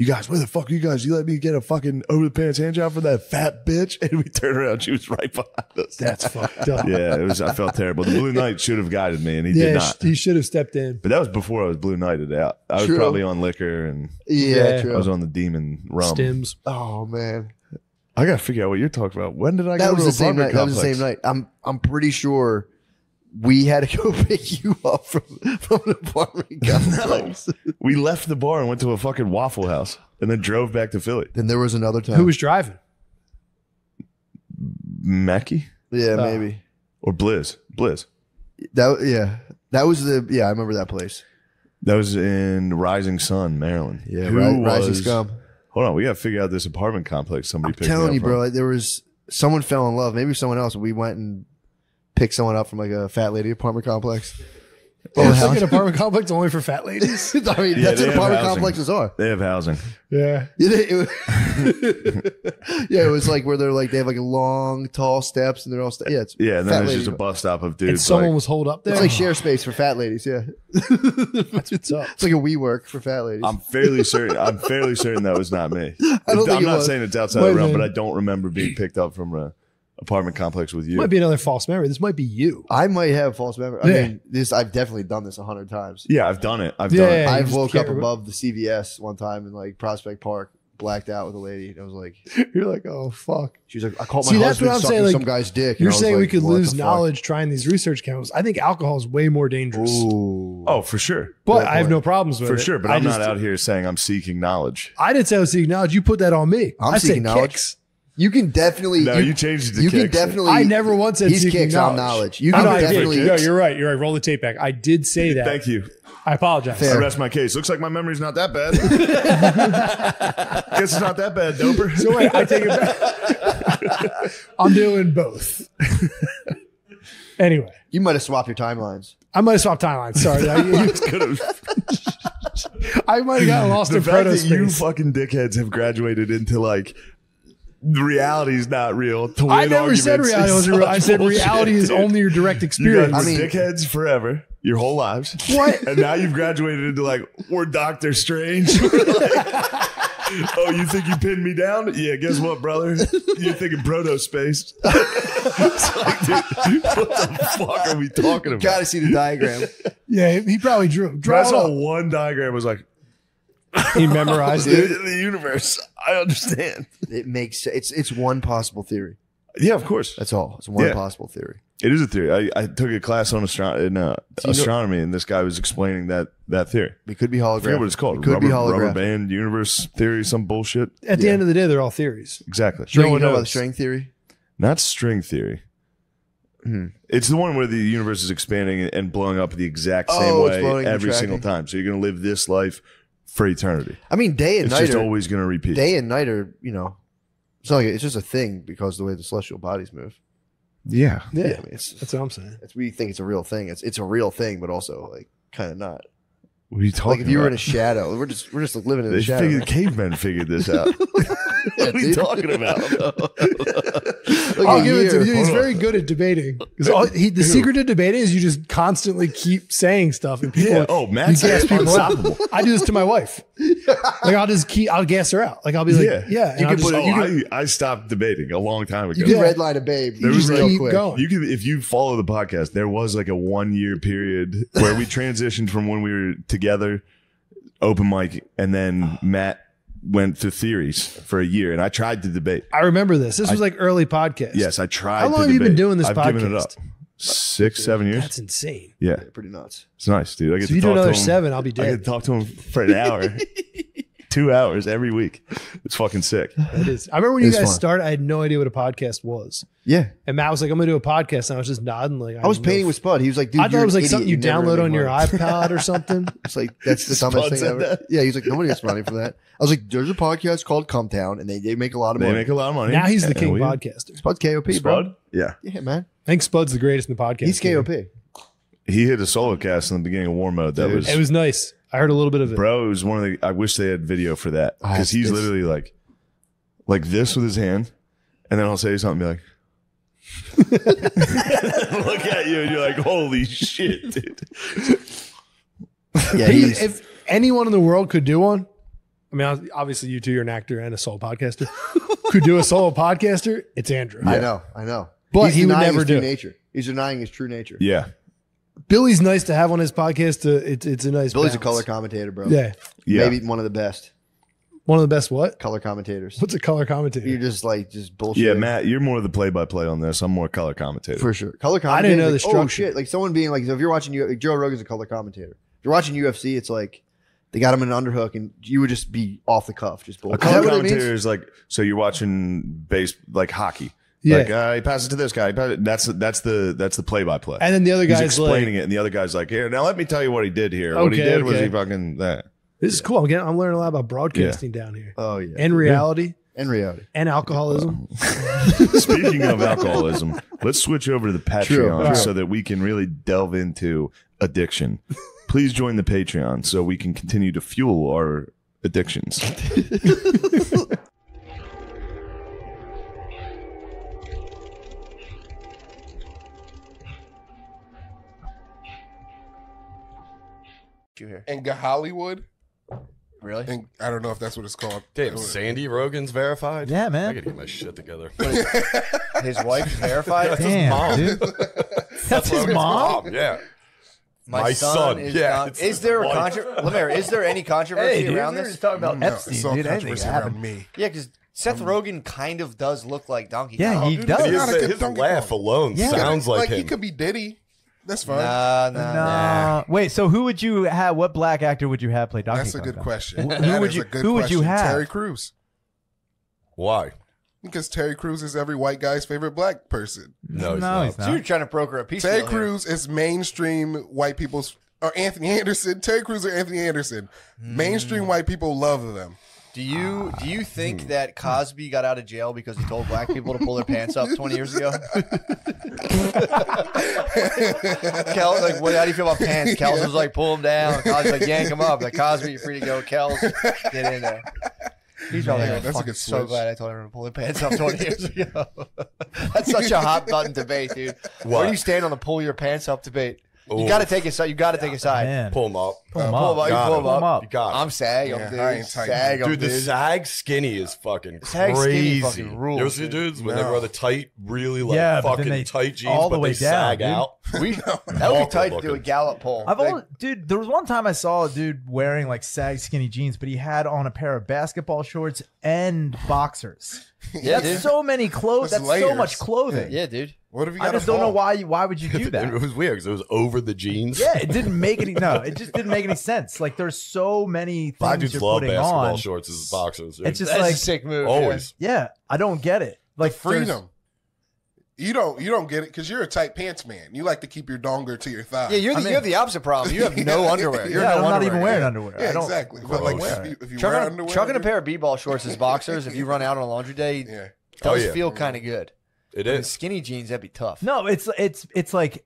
"You guys, where the fuck are you guys? You let me get a fucking over the pants hand job for that fat bitch?" And we turned around, she was right behind us. That's fucked up. yeah, it was. I felt terrible. The Blue Knight should have guided me, and he Yeah, did not. he should have stepped in. But that was before I was Blue Knighted out. I was True. probably on liquor, and Yeah, Yeah. true. I was on the demon rum. Stims. oh man, I gotta figure out what you're talking about. When did I that go was to the same night. apartment That was the same night. I'm I'm pretty sure we had to go pick you up from from an apartment complex. We left the bar and went to a fucking Waffle House, and then drove back to Philly. Then there was another time. Who was driving? Mackie yeah, Oh. maybe or Blizz? Blizz. that. Yeah, that was the. Yeah, I remember that place. That was in Rising Sun, Maryland. Yeah, Who Ri- Rising Scum. Hold on, we gotta figure out this apartment complex. Somebody I'm picked me telling you, from. bro. Like, there was someone fell in love. Maybe someone else. We went and picked someone up from like a fat lady apartment complex. Oh, it's like an apartment complex only for fat ladies. I mean, Yeah, that's they what have apartment housing. complexes are. They have housing. Yeah. Yeah, they- it was, yeah, it was like where they're like they have like long, tall steps, and they're all sta- yeah, it's Yeah, and then fat there's ladies. just a bus stop of And dudes. someone like, was holed up there. It's like share space for fat ladies. Yeah, That's what's up. it's like a we work for fat ladies. I'm fairly certain. I'm fairly certain that was not me. I don't think I'm it not was. saying it's outside Wait the realm, but I minute. don't remember being picked up from a apartment complex with you. Might be another false memory. This might be you. I might have false memory. I Yeah. mean, this I've definitely done this a hundred times. yeah, I've done it. I've Yeah, done it. yeah, you I've just woke can't up remember. above the CVS one time in like Prospect Park, blacked out with a lady, and I was like, You're like, oh fuck. she was like, I caught my See, that's husband what I'm sucking saying, like, some guy's dick. and You're I was saying we like, could what lose the fuck? knowledge trying these research chemicals. I think alcohol is way more dangerous. Ooh. Oh, for sure. but I have no problems with it. For it. sure. But I I'm just- not out here saying I'm seeking knowledge. I didn't say I was seeking knowledge. You put that on me. I'm I said seeking knowledge. kicks. You can definitely. No, you, you, changed it to you can definitely. I never once said He's seeking kicks knowledge. on knowledge. You can know definitely. No, you're right. You're right. Roll the tape back. I did say that. Thank you. I apologize. Fair. I rest my case. Looks like my memory's not that bad. Guess it's not that bad, Doper. So wait, I take it back. I'm doing both. anyway, You might have swapped your timelines. I might have swapped timelines. Sorry. I, I might have gotten lost the in fact proto that you fucking dickheads have graduated into like reality's not real. To I win never said reality is wasn't real. I said bullshit, reality is dude. only your direct You experience. guys I were mean- dickheads forever, your whole lives. What? And now you've graduated into like, we're Doctor Strange. Like, oh, you think you pinned me down? Yeah, guess what, brother? You're thinking proto space. it's like, dude, what the fuck are we talking about? Got to see the diagram. yeah, he probably drew. I Draw it saw one diagram was like, He memorized in it. the universe. I understand. It makes it's it's one possible theory. Yeah, of course. That's all. It's one Yeah. possible theory. It is a theory. I, I took a class on astro- in uh, you know- astronomy, and this guy was explaining that that theory. It could be I holographic. what it's called. It could rubber, be rubber holographic. band universe theory, some bullshit. At the Yeah. end of the day, they're all theories. Exactly. String, No you one know about the knows. string theory? Not string theory. Hmm. It's the one where the universe is expanding and blowing up the exact same Oh, it's way blowing and every single contracting. time. So you're going to live this life for eternity. I mean, day and It's night just are always going to repeat. day and night are you know. It's like it's just a thing because the way the celestial bodies move. yeah. Yeah, I mean, it's, that's what I'm saying. it's we think it's a real thing. It's it's a real thing, but also like kind of not. What are you talking Like if you were in a about? shadow, we're just we're just like living in a They shadow. figured, cavemen figured this out. What are you dude. talking about? Like I'll a give it to you. He's Hold on. very good at debating. 'Cause all- he- the secret to debating is you just constantly keep saying stuff, and people. yeah. Oh, Matt's you gas people unstoppable. I do this to my wife. Like I'll just keep. I'll gas her out. Like I'll be like, Yeah. yeah. You I'll can just- put it- Oh, you can- I, I stopped debating a long time ago. You can Yeah. redline a babe. There You was just real keep quick. going. You can, if you follow the podcast, there was like a one year period where we transitioned from when we were together, open mic, and then Matt went to theories for a year, and I tried to debate. I remember this. This was like early podcast. Yes, I tried. How long to have you been doing this I've podcast? Given it up. Six, seven years. That's insane. yeah, Yeah, pretty nuts. it's nice, dude. I get So to if you do talk to another him. seven, I'll be dead. I get to talk to him for an hour, two hours every week. It's fucking sick. That is. I remember when you guys fun. started. I had no idea what a podcast was, Yeah, and Matt was like, "I'm gonna do a podcast," and I was just nodding. Like I was have no painting with Spud. He was like, "Dude, I thought you're it was like idiot. something you, never download on your money." iPod or something. It's like that's the Spud dumbest thing ever. that? Yeah, he's like, nobody gets money for that. I was like, there's a podcast called Cum Town, and they, they make a lot of They money. make a lot of money. Now he's the And king we- podcaster. Spud's KOP, bro. Spud? Yeah, Yeah, man. I think Spud's the greatest in the podcast. He's game. KOP. he hit a solo cast in the beginning of War Mode. That Dude. was It was nice. I heard a little bit of it. Bro, it was one of the. I wish they had video for that Ah, because he's it's- literally like, like this with his hand, and then I'll say something, and be like, look at you, and you're like, holy shit, dude. Yeah, He- he's, if anyone in the world could do one, I mean, obviously you two, you're an actor and a solo podcaster, could do a solo podcaster. It's Andrew. I know, I know. But He's he would denying never his do it. nature. He's denying his true nature. Yeah, Billy's nice to have on his podcast. Uh, to, it's it's a nice. Billy's a balance. color commentator, bro. Yeah, yeah. Maybe one of the best one of the best. What? color commentators. What's a color commentator? You're just like just bullshit. Yeah, Matt, you're more of the play-by-play on this. I'm more color commentator. For sure. Color commentator. I didn't know like, the Oh structure. shit! Like someone being like, so if you're watching you, like Joe Rogan's a color commentator. If you're watching UFC, it's like they got him in an underhook, and you would just be off the cuff, just a color Is that what it commentator is like, so you're watching base like hockey. Yeah, Like, uh, he passes to this guy. That's that's the that's the play-by-play. and then the other He's guy's explaining like, it, and the other guy's like, "Here, now let me tell you what he did here. what he Okay, did was he fucking that." "This is cool. I'm getting. I'm learning a lot about broadcasting down here Oh yeah, and reality in reality. and alcoholism. Speaking of alcoholism, let's switch over to the Patreon True. so that we can really delve into addiction. Please join the Patreon so we can continue to fuel our addictions. You here? And Hollywood. Really? And I don't know if that's what it's called. Damn, It Sandy Rogen's verified. Yeah, man. I gotta get my shit together. His wife's verified. that's Damn, dude. That's his Rogan's mom. Yeah. My, My son, son, is yeah, not- is there a controversy? Lemaire, is there any controversy Hey, dude, around this? just talking about No, Epstein, it's all dude. Anything controversy around me. Yeah, because Seth Rogen kind of does look like Donkey Yeah, Kong. he dude, does. he's His, not a good his Donkey laugh alone Yeah. sounds like, like him. he could be Diddy. That's fine. Nah, nah, nah. Nah. Wait, so who would you have? What black actor would you have play Donkey That's a Kong? good then? question. Who- who That would is you- a good who would you question. have? Terry Crews. Why? Because Terry Crews is every white guy's favorite black person. No, he's no, not. he's So you're trying to broker a peace Terry deal here. Crews is mainstream white people's or Anthony Anderson. Terry Crews or Anthony Anderson. Hmm. Mainstream white people love them. Do you do you think hmm. that Cosby got out of jail because he told black people to pull their pants up 20 years ago? Kel, like, what, how do you feel about pants? Kels was like, pull them down. Cosby's like, yank them up. Like, Cosby, you're free to go. Kels, get in there. He's probably Yeah, like, that's a "Fuck, good so glad I told everyone to pull their pants up 20 years ago. That's such a hot button debate, dude. Where do you stand on the pull your pants up debate? You got to take a side. You got to take a side. Man. Pull him up. Pull him Pull uh, up. him up. You pull him up. up. You got it. I'm sag. Yeah, I'm dude. Ain't tight. Sag. I'm Dude, the dude. sag skinny is fucking Sag crazy. skinny fucking rules, You ever see dude. dudes when they No. wear the tight, really like Yeah, but then fucking they- tight jeans, all the but way they down, sag dude. out? We, that would be Awkward tight to do a looking. gallop pull. I've Like, always, dude. There was one time I saw a dude wearing like sag skinny jeans, but he had on a pair of basketball shorts and boxers. yeah, That's dude. so many clothes. That's That's so layers. much clothing. Yeah, dude. What if you I just don't know why. you- Why would you do that? It was weird because it was over the jeans. Yeah, it didn't make any. No, it just didn't make any sense. Like there's so many Black things dudes you're love putting basketball on. shorts as boxers. dude. It's just That's like a sick move. always. yeah, I don't get it. Like there's- freedom. You don't you don't get it because you're a tight pants man. You like to keep your donger to your thigh. Yeah, you're the, I mean- you have the opposite problem. You have no underwear. You're yeah, no I'm not even wearing Yeah. underwear. Yeah, I don't, exactly. I But like if you, if you wear Chucking, a, underwear, chucking a pair of b-ball shorts as boxers, if you run out on a laundry day, Yeah. Oh, does yeah. feel kind of good. It And is. skinny jeans, that'd be tough. No, it's it's it's like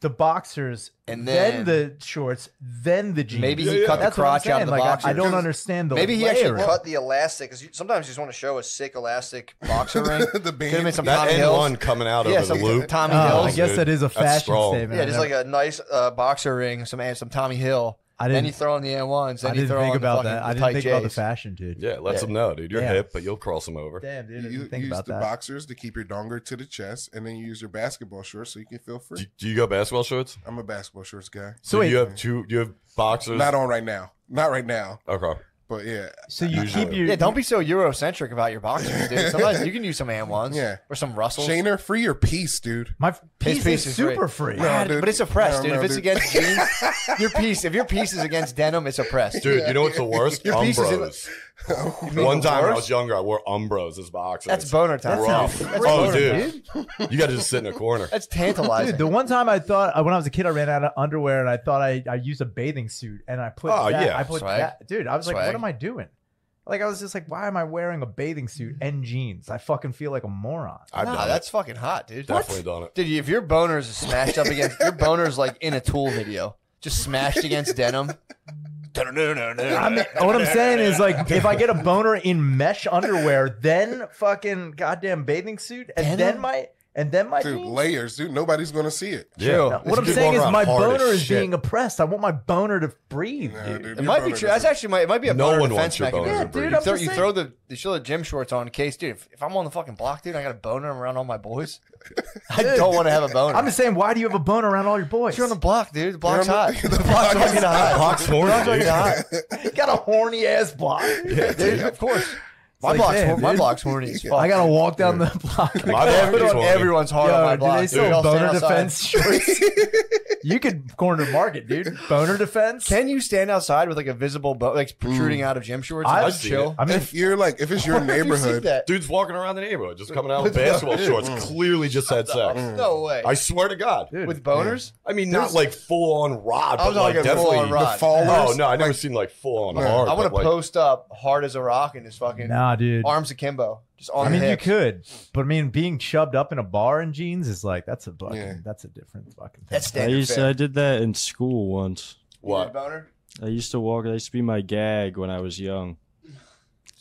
the boxers And then, then- the shorts, then the jeans. Maybe he yeah. cut the That's what I'm crotch out of the saying. Like, I- boxers. I, don't understand the Maybe he actually layer. cut the elastic because sometimes you just want to show a sick elastic boxer ring. the Could have band. some That Tommy N Hills. one coming out Yeah, over the some loop. Tommy Oh, Hills. I guess dude. that is a That's fashion strong. statement. Yeah, I just never- like a nice uh, boxer ring, some and some Tommy Hill. I didn't- you throw on the N1s. Then I didn't throw think about the that. I didn't tight think about the fashion, dude. Yeah, let Yeah. them know, dude. You're Yeah. hip, but you'll cross them over. Damn, dude, I You, didn't you think use about the that. boxers to keep your donger to the chest, and then you use your basketball shorts so you can feel free. Do, do you go basketball shorts? I'm a basketball shorts guy. So, wait- you have two. You have boxers. Not on right now. Not right now. okay. But yeah. So you Usually. keep your Yeah, don't be so Eurocentric about your boxers, dude. Sometimes you can use some N1s. Yeah. Or some Russells. Shaner, free your piece, dude. my piece, piece is is super free. No, Yeah, dude. but it's oppressed, No, dude. no, if it's dude. against jeans, your piece. If your piece is against denim, it's oppressed. Dude, you know what's the worst? Your piece is in- Umbros. mean One time when I was younger, I wore Umbros as boxers. That's boner time. rough. That's oh, boner dude, you got to just sit in a corner. That's tantalizing. Dude, the one time I thought uh, when I was a kid, I ran out of underwear and I thought I, I used a bathing suit and I put Oh, that, yeah. I put Swag. that, dude. I was like, Swag. what am I doing? Like I was just like, why am I wearing a bathing suit and jeans? I fucking feel like a moron. I've nah, done that's fucking hot, dude. it. Definitely done it. Dude, if your boner's is smashed up against your boner's like in a tool video, just smashed against denim. I mean, what I'm saying is like, if I get a boner in mesh underwear, then fucking goddamn bathing suit, and Denim? then my and then my Dude, jeans. layers, dude. Nobody's gonna see it. Yeah. No, what I'm saying is my boner is shit. being oppressed. I want my boner to breathe, Nah, dude. dude, It might be true. That's actually might, it might be a No boner one defense wants your boner mechanism. to breathe. dude, you I'm throw, just you throw the you throw the gym shorts on in case, dude. If, if I'm on the fucking block, dude, I got a boner around all my boys. I don't want to have a boner. I'm just saying, why do you have a boner around all your boys? You're on the block, dude. The block's You're on hot. the- The, the block's block fucking hot. Block's The horny, block's fucking hot. You got a horny ass block. Yeah, dude. Of course. My like, block's damn, hor- my block's horny as fuck. I gotta walk down the block. My block is Everyone, horny. everyone's hard on Yo, my do block. they dude. sell I'll boner defense shorts? you could corner market, dude. Boner defense. Can you stand outside with like a visible boat, like protruding out of gym shorts? I've and just chill. I mean, If you're like, if it's your Where have you neighborhood. Dude's walking around the neighborhood, just coming out with basketball shorts. Mm. Clearly, just had sex. No way. I swear to God. dude, with boners? I mean, not like full on rod, I was but like talking definitely full-on rod. the fallers, Oh no, I never seen like full on hard. I want to post up hard as a rock and just fucking. No, Nah, dude. arms akimbo, just on I mean, the you could, but I mean, being chubbed up in a bar in jeans is like that's a fucking Yeah. that's a different fucking thing. That's I standard used to. I did that in school once. You had a What? boner? I used to walk. That used to be my gag when I was young.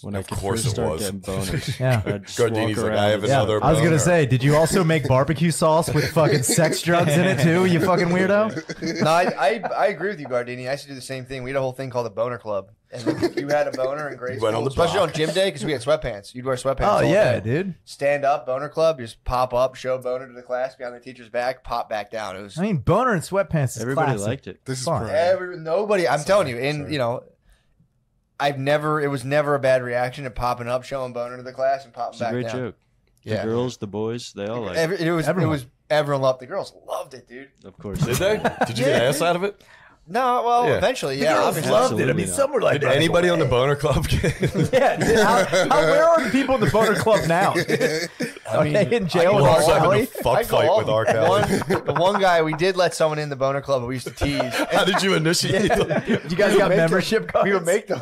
When I Of could course first it start was. getting boners. Yeah. I'd just walk Gardini's like, around I have with- Yeah, another I was gonna boner. say, did you also make barbecue sauce with fucking sex drugs in it too? You fucking weirdo. No, I, I I agree with you, Gardini. I used to do the same thing. We had a whole thing called the boner club, and if you had a boner in grade You school, went on the especially block. on gym day because we had sweatpants. You'd wear sweatpants. Oh all yeah, day. dude. Stand up, boner club. Just pop up, show boner to the class behind the teacher's back, pop back down. It was I mean, boner and sweatpants. Is Everybody classic. liked it. This is Fine. pro. every nobody. I'm Sorry, telling you, in sorry. you know, I've never. It was never a bad reaction to popping up, showing boner to the class, and popping It's a great down. joke. The Yeah. girls, the boys, they all like. it. Every, it was. Everyone. It was. Everyone loved. The girls loved it, dude. Of course. Did they? Did you get ass out of it? No, well, Yeah. eventually, yeah. obviously. loved it. I mean, some were like, Did anybody on the boner club get? Yeah, dude, how, how, where are the people in the boner club now? Are they in jail with We're R. also having a Kelly? fuck I'd go fight all- with R. Kelly. One, the one guy we did let someone in the boner club, but we used to tease. How did you initiate? them? You guys got make them- membership cards? We would make them.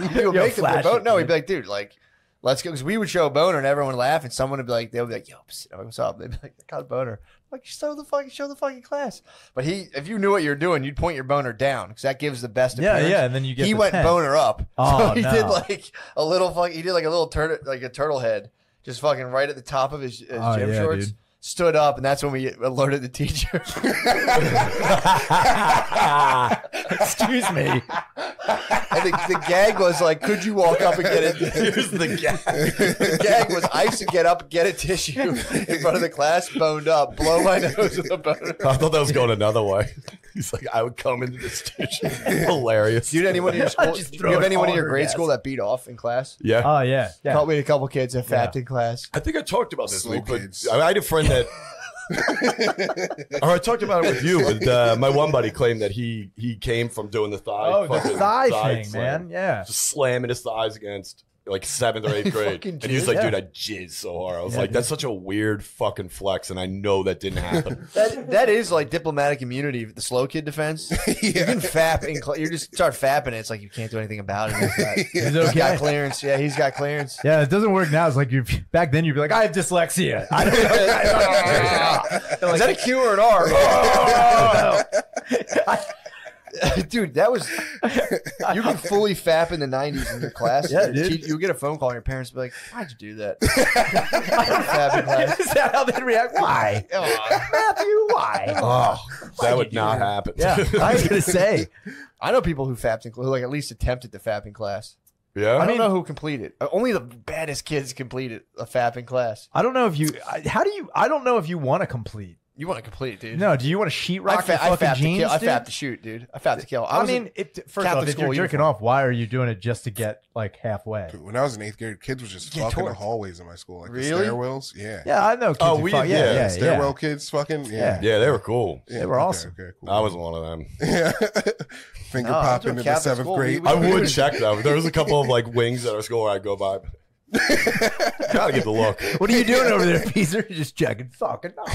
we would Yo, make them. flash Boner. it, No, we'd be like, dude, like, let's go. Because we would show a boner and everyone would laugh, and someone would be like, they would be like, yo, psst, what's up? They'd be like, I got a boner. Like, show the fucking, show the fucking class. But he, if you knew what you're doing, you'd point your boner down because that gives the best. Yeah, appearance. yeah, and then you get He the went 10. boner up. Oh, so he no. did like a little fuck. He did like a little turtle, like a turtle head, just fucking right at the top of his, his Oh, gym yeah, shorts. dude. Stood up, and that's when we alerted the teacher. Excuse me. And the, the gag was like, could you walk up and get it? Here's the gag. the gag was I used to get up, get a tissue in front of the class, boned up, blow my nose with a boner. I thought that was going another way. He's like, I would come into this teacher. Hilarious. Do you have anyone in your school? just Do throw you have it anyone in your hard, grade yes. school that beat off in class? yeah. Oh yeah, yeah. Probably a couple kids that fapped in class. I think I talked about this, Slow Luke, but kids. I I had a friend that. or I talked about it with you, but uh, my one buddy claimed that he he came from doing the thigh, Oh, the fucking thigh thigh thing, slam. man. Yeah. just slamming his thighs against like seventh or eighth grade. And he was like, Yeah. dude, I jizz so hard. I was Yeah, like, dude. that's such a weird fucking flex, and I know that didn't happen. That that is like diplomatic immunity. The slow kid defense. You can fap in. Cl- you just start fapping it. It's like you can't do anything about it. He's got, he's got clearance. Yeah, he's got clearance. Yeah, it doesn't work now. It's like you back then you'd be like, I have dyslexia. I don't know. Is that a Q or an R? Oh, Dude, that was you could fully fap in the '90s in your class. Yeah, Your dude. te- You get a phone call, and your parents would be like, "Why'd you do that?" I fap in class. Is that how they'd react? Why? Come on. Matthew, why? oh, that would not that? happen. Yeah, I was gonna say. I know people who fapped in, who like at least attempted to fap in class. yeah. I don't know who completed. Uh, Only the baddest kids completed a fap in class. I don't know if you. I- How do you? I don't know if you want to complete. You want to complete, dude? No, do you want to sheetrock I, your fa- I fucking fapped to jeans? kill. I dude? fapped to shoot, dude. I fapped to kill. I, I was mean, if, first Catholic off, if you're school jerking uniform. off, why are you doing it just to get like halfway? When I was in eighth grade, kids was just Get fucking the torqued. hallways in my school, like Really? the stairwells. Yeah, Yeah, I know. Kids Oh, who we- fuck- yeah, yeah, yeah, stairwell yeah. kids, fucking yeah. Yeah. yeah, they were cool. Yeah, They were okay, awesome. Okay, cool. I was one of them. Yeah. Finger No, I was popping doing in the Catholic seventh school. grade. We- I would check though. There was a couple of like wings at our school where I'd go by. Gotta get the look. What are you doing over there, Peter? You're just checking. Fucking no.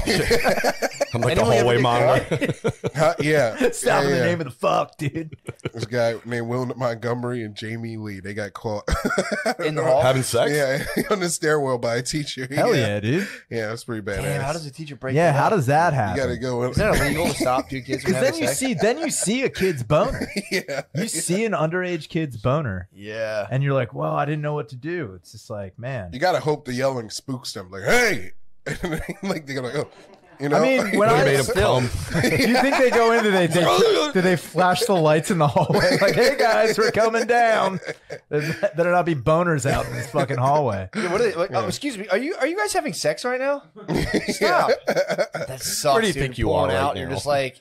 I'm like Anyone the ever hallway get monitor. Huh? yeah. Stop yeah, in the yeah. name of the fuck, dude. This guy named Will Montgomery and Jamie Lee. They got caught in the hall. Having sex? Yeah, on the stairwell by a teacher. Hell yeah, dude. Yeah, that's pretty badass. Damn, how does a teacher break? Yeah, that how up? does that happen? you happen? gotta go? Is that illegal to stop two kids from Because having then you sex? see, then you see a kid's boner. yeah, You see an underage kid's boner, Yeah. and you're like, "Well, I didn't know what to do." It's just like, man. you gotta hope the yelling spooks them. Like, hey, like they're like, oh, you know. I mean, when I made him still- come. do you think they go in? Do they, they do they flash the lights in the hallway? Like, hey guys, we're coming down. There better not be boners out in this fucking hallway. Yeah, what are they, like, oh, excuse me. Are you are you guys having sex right now? Stop. That sucks. Where do you dude. think you Pulling are right out, and You're just like,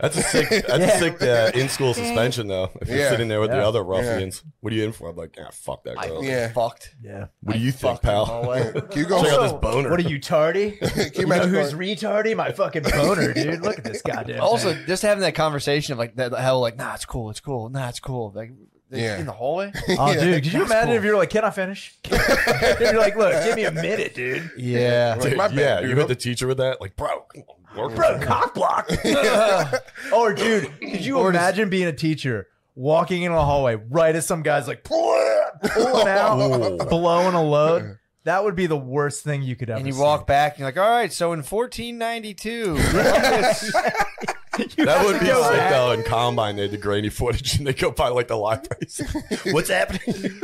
That's a sick. That's a sick uh, in school suspension though. If you're Yeah. sitting there with the other ruffians, what are you in for? I'm like, ah, fuck that I girl. Yeah. fucked. Yeah. What do you think, Fucked in the pal? Can you go? Check out this boner. What are you tardy? Can you You know imagine who's going- retardy? My fucking boner, dude. Look at this goddamn. Also, thing. just having that conversation of like that hell, like, nah, it's cool, it's cool, nah, it's cool. Like, Yeah. in the hallway. oh, Yeah, dude, could you imagine cool. if you're like, "Can I finish?" you're like, "Look, give me a minute, dude." Yeah. Like, my bad, yeah, dude. you hit the teacher with that, like, bro, come on, work Bro, cock block. or dude, could you imagine being a teacher walking in a hallway right as some guy's like, pulling out, blowing a load. That would be the worst thing you could ever. And you see. walk back and you're like, all right, so in 1492, Columbus- That would be sick though. In Columbine, they had the grainy footage and they go by like the libraries. What's happening?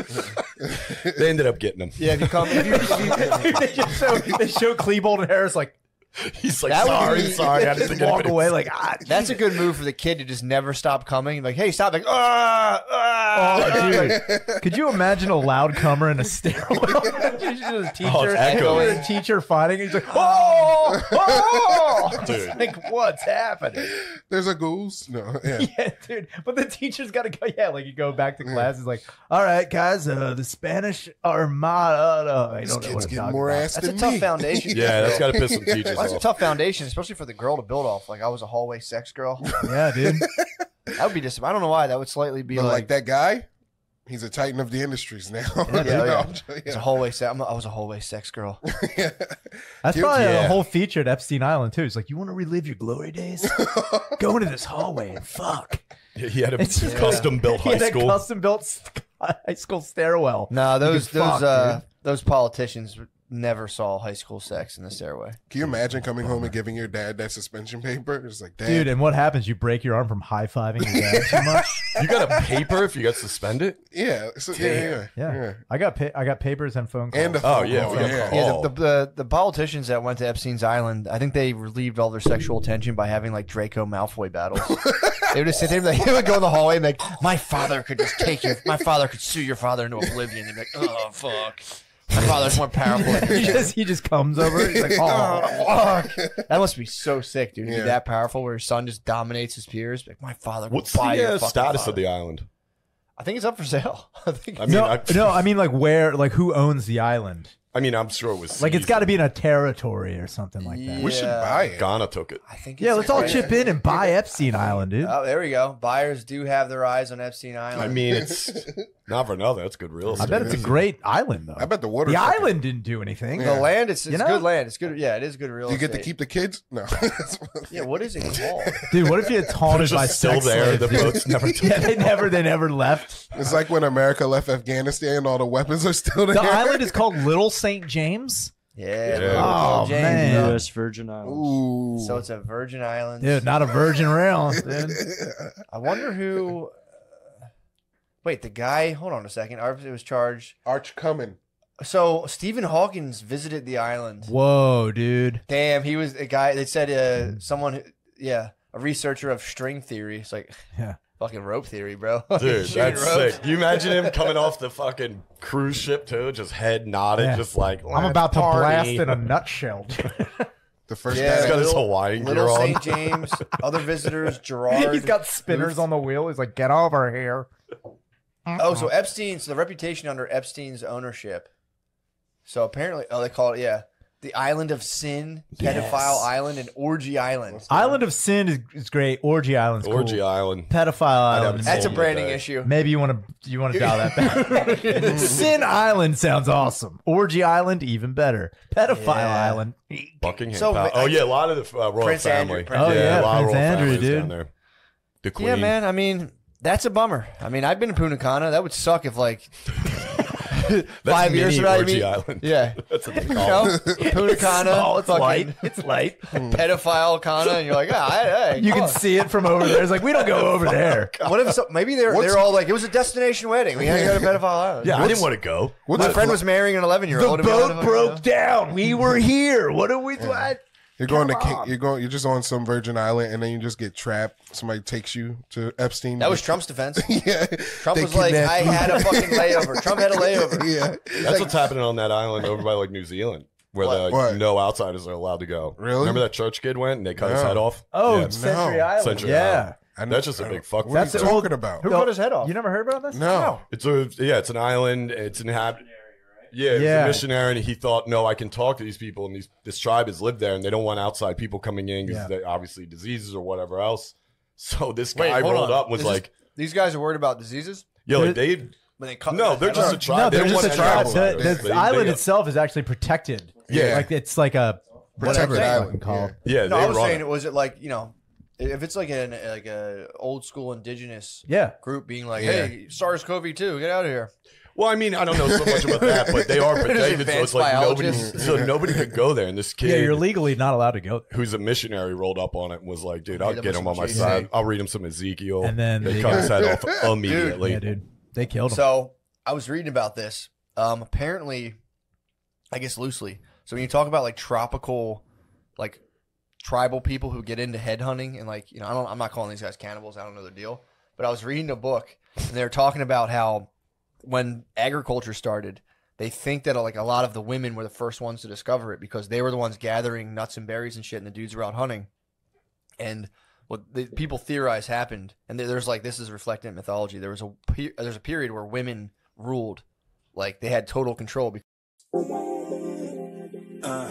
they ended up getting them. yeah, if you come, if you, if you, they just show they show Klebold and Harris like He's like, That would sorry, be- sorry. I didn't walk anybody- away like ah. that's a good move for the kid to just never stop coming. Like, hey, stop! Like, ah, ah. Oh, dude. Could you imagine a loud comer in a stairwell? Just a teacher, Oh, it's echoing. a teacher fighting. He's like, oh, oh, Dude. It's like what's happening? There's a goose. No, yeah. Yeah, dude. But the teacher's got to go. Yeah, like you go back to class. It's like, all right, guys, uh, the Spanish Armada. I don't know kid's what I'm getting talking more about. ass That's a than tough foundation. Yeah, that's got to piss some teachers Well, that's a tough foundation, especially for the girl to build off. Like, I was a hallway sex girl. Yeah, dude. That would be just. I don't know why. That would slightly be But like, like that guy, he's a titan of the industries now. Yeah, You yeah. know? It's a hallway sex. I'm a, I was a hallway sex girl. Yeah. That's Cute. probably Yeah. a whole feature at Epstein Island too. It's like, you want to relive your glory days? go into this hallway and fuck. He had a It's just- custom built He high had a school. custom built high school stairwell. No, those those fuck, uh, those politicians never saw high school sex in the stairway. Can you imagine coming home and giving your dad that suspension paper? It's like, Dad, Dude, and what happens? You break your arm from high fiving your dad too much. You got a paper if you got suspended? yeah, so, yeah, yeah, Yeah, I got pa- I got papers and phone calls. And a Oh, phone yeah, call, we got yeah. Yeah, Oh. the, the, the the politicians that went to Epstein's Island, I think they relieved all their sexual tension by having like Draco Malfoy battles. they would just sit there, and, like, they would go in the hallway and like, my father could just take your, my father could sue your father into oblivion. And be like, oh fuck, my father's more powerful. than he just he just comes over. He's like, oh, fuck. That must be so sick, dude. To Yeah. be that powerful, where your son just dominates his peers. Like, my father. What's the buy your uh, fucking status father." of the island? I think it's up for sale. I think. I mean, no, I, no. I mean, like where, like who owns the island? I mean, I'm sure it was Like it's seized. got to be in a territory or something like that. We should Yeah. buy it. Ghana took it. I think. Yeah, it's let's all right. chip in and buy Epstein Island, dude. Oh, there we go. Buyers do have their eyes on Epstein Island. I mean, it's not for nothing. That's good real estate. I estate. bet it's a great island though. I bet the water. the island didn't do anything. the land, it's, it's You know? good land. It's good. Yeah, it is good real Do you get to estate. keep the kids? No. Yeah, what is it called? Dude, what if you had taunted They're by just still sex there. slaves, The boats never took Yeah, they never, they never left. it's like when America left Afghanistan, all the weapons are still there. The island is called Little Saint James. Yeah. Yeah. Oh, James, man. U.S. Virgin Islands. Ooh. So it's a Virgin Islands. Dude, not a virgin rail, dude. I wonder who. uh, Wait, the guy. Hold on a second. It was charged. Arch coming. So Stephen Hawkins visited the island. Whoa, dude. Damn, he was a guy. They said uh, someone. who- Yeah, a researcher of string theory. It's like Yeah. Fucking rope theory, bro. Dude, that's ropes. sick. You imagine him coming off the fucking cruise ship too, just head nodded, Yeah. just like I'm about to party." blast in a nutshell. The first Yeah, He's guy. got his Little- Hawaiian gear Little on. St. James, other visitors, Gerard. He's got spinners on the wheel. He's like, get off over here. Oh, so Epstein's the reputation under Epstein's ownership. So apparently, oh, they call it yeah, the Island of Sin, Pedophile Island, and Orgy Island. Island of Sin is, is great. Orgy Island's cool. Orgy Island. Pedophile Island. it is That's a Sold branding today. issue. Maybe you want to you want to dial that back. Sin Island sounds awesome. Orgy Island even better. Pedophile Yeah. Island. Buckingham So, Palace. Oh yeah, a lot of the uh, royal Prince Andrew- family. Prince Oh, yeah, a lot of Prince royal Andrew, families dude. Down there. The queen. Yeah, man. I mean, that's a bummer. I mean, I've been to Punta Cana. That would suck if like That's five years mini from now, you Orgy mean- Island. yeah, That's what they you call know, it. Punta Cana, Oh, it's fucking light. It's light. pedophile Cana, and you're like, ah, hey, hey, You can on. see it from over there. It's like we don't go over there. What if so, maybe they're What's- they're all like it was a destination wedding. We had to go to pedophile island. Yeah, I didn't want to go. What's My the- friend was marrying an 11 year old. The boat broke down. We were here. What are we? What? You're going to Come King, on. you're going you're just on some Virgin Island and then you just get trapped. Somebody takes you to Epstein. That was Trump's defense. yeah. Trump They was like, kidnapped I you. had a fucking layover. Trump had a layover. yeah. That's what's happening on that island over by like New Zealand, where What? the What? no outsiders are allowed to go. Really? Remember that church kid went and they cut his No. head off? Oh, Yeah. Century No. Island. Century yeah. Island. I That's just a big fuck. What That's are you the talking about? Who cut his head off? You never heard about this? No. It's a yeah, it's an island. It's inhabited. Yeah, it's Yeah. a missionary, and he thought, no, I can talk to these people, and these this tribe has lived there, and they don't want outside people coming in because Yeah. they obviously diseases or whatever else. So this guy hold rolled on. up and was Is this- like, These guys are worried about diseases. yeah, like they When they cut no, their they're just a tribe. No, They they're don't just a tribe. outsiders. The, the They- they- island they- itself is actually protected. Yeah. like it's like a Protected whatever it's island, fucking called. Yeah, No, I was saying, it. was it like you know, if it's like an like a old school indigenous Yeah. group being like, Yeah. hey, SARS-CoV two, get out of here. Well, I mean, I don't know so much about that, but they are protected, so it's like nobody, Advanced so nobody could go there. And this kid, Yeah, you're legally not allowed to go there. who's a missionary, rolled up on it and was like, "Dude, I'll Hit get him on my Jesus. side. I'll read him some Ezekiel." And then they they cut got- his head off immediately. Yeah, dude. They killed him. So I was reading about this. Um, apparently, I guess loosely. So when you talk about like tropical, like tribal people who get into head hunting and like you know, I don't, I'm not calling these guys cannibals. I don't know their deal. But I was reading a book and they were talking about how when agriculture started, they think that like a lot of the women were the first ones to discover it because they were the ones gathering nuts and berries and shit, and the dudes were out hunting. And what the people theorize happened, and there's like this is reflected in mythology. There was a there's a period where women ruled, like they had total control. Because uh.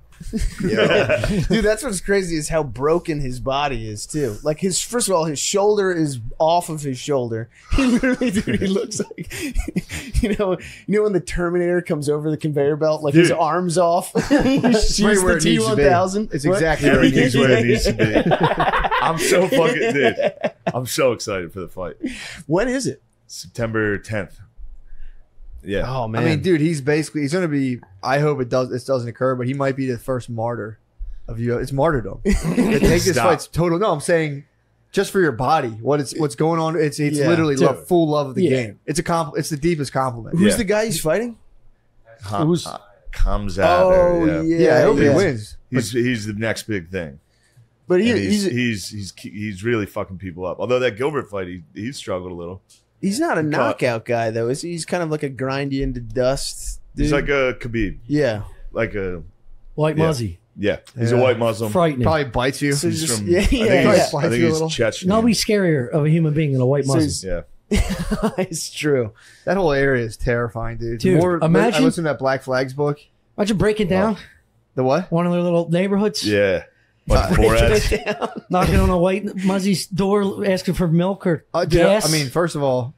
Dude, that's what's crazy is how broken his body is too. Like his first of all, his shoulder is off of his shoulder. He literally, dude, he looks like you know, you know when the Terminator comes over the conveyor belt, like his Dude. arms off. he shoots Right where the it needs T to be. one thousand. It's exactly where it Everything's needs where it needs to be. I'm so fucking dude. I'm so excited for the fight. When is it? September 10th. Yeah. Oh man. I mean, dude, he's basically he's gonna be. I hope it does. This doesn't occur, but he might be the first martyr of you. It's martyrdom. to take this Stop. fight's total. No, I'm saying just for your body. What it's what's going on. It's it's Yeah, literally dude. love, full love of the Yeah. game. It's a comp. It's the deepest compliment. Who's Yeah. the guy he's fighting? Com- Who's- uh, comes out. Oh there, yeah, yeah. Yeah, I hope yeah. he wins. He's he's the next big thing. But he, And he's, he's he's he's he's really fucking people up. Although that Gilbert fight, he he struggled a little. He's not a Cut. knockout guy though. Is he? He's kind of like a grindy into dust. Dude. He's like a Khabib, yeah. like a White Yeah. Muzzy, yeah. He's a white Muslim. frightening. Probably bites you. So He's just from yeah, I think yeah, he's. I think you a he's little. Chechen. Nobody's scarier of a human being than a white So Muslim. he's- Yeah, it's true. That whole area is terrifying, dude. The Dude, I imagine- listened to that Black Flags book. Why'd you break it down? The what? One of their little neighborhoods, yeah. Bunch of Borads. knocking on a white Muzzy's door, asking for milk or Uh, dude, gas. I mean, first of all,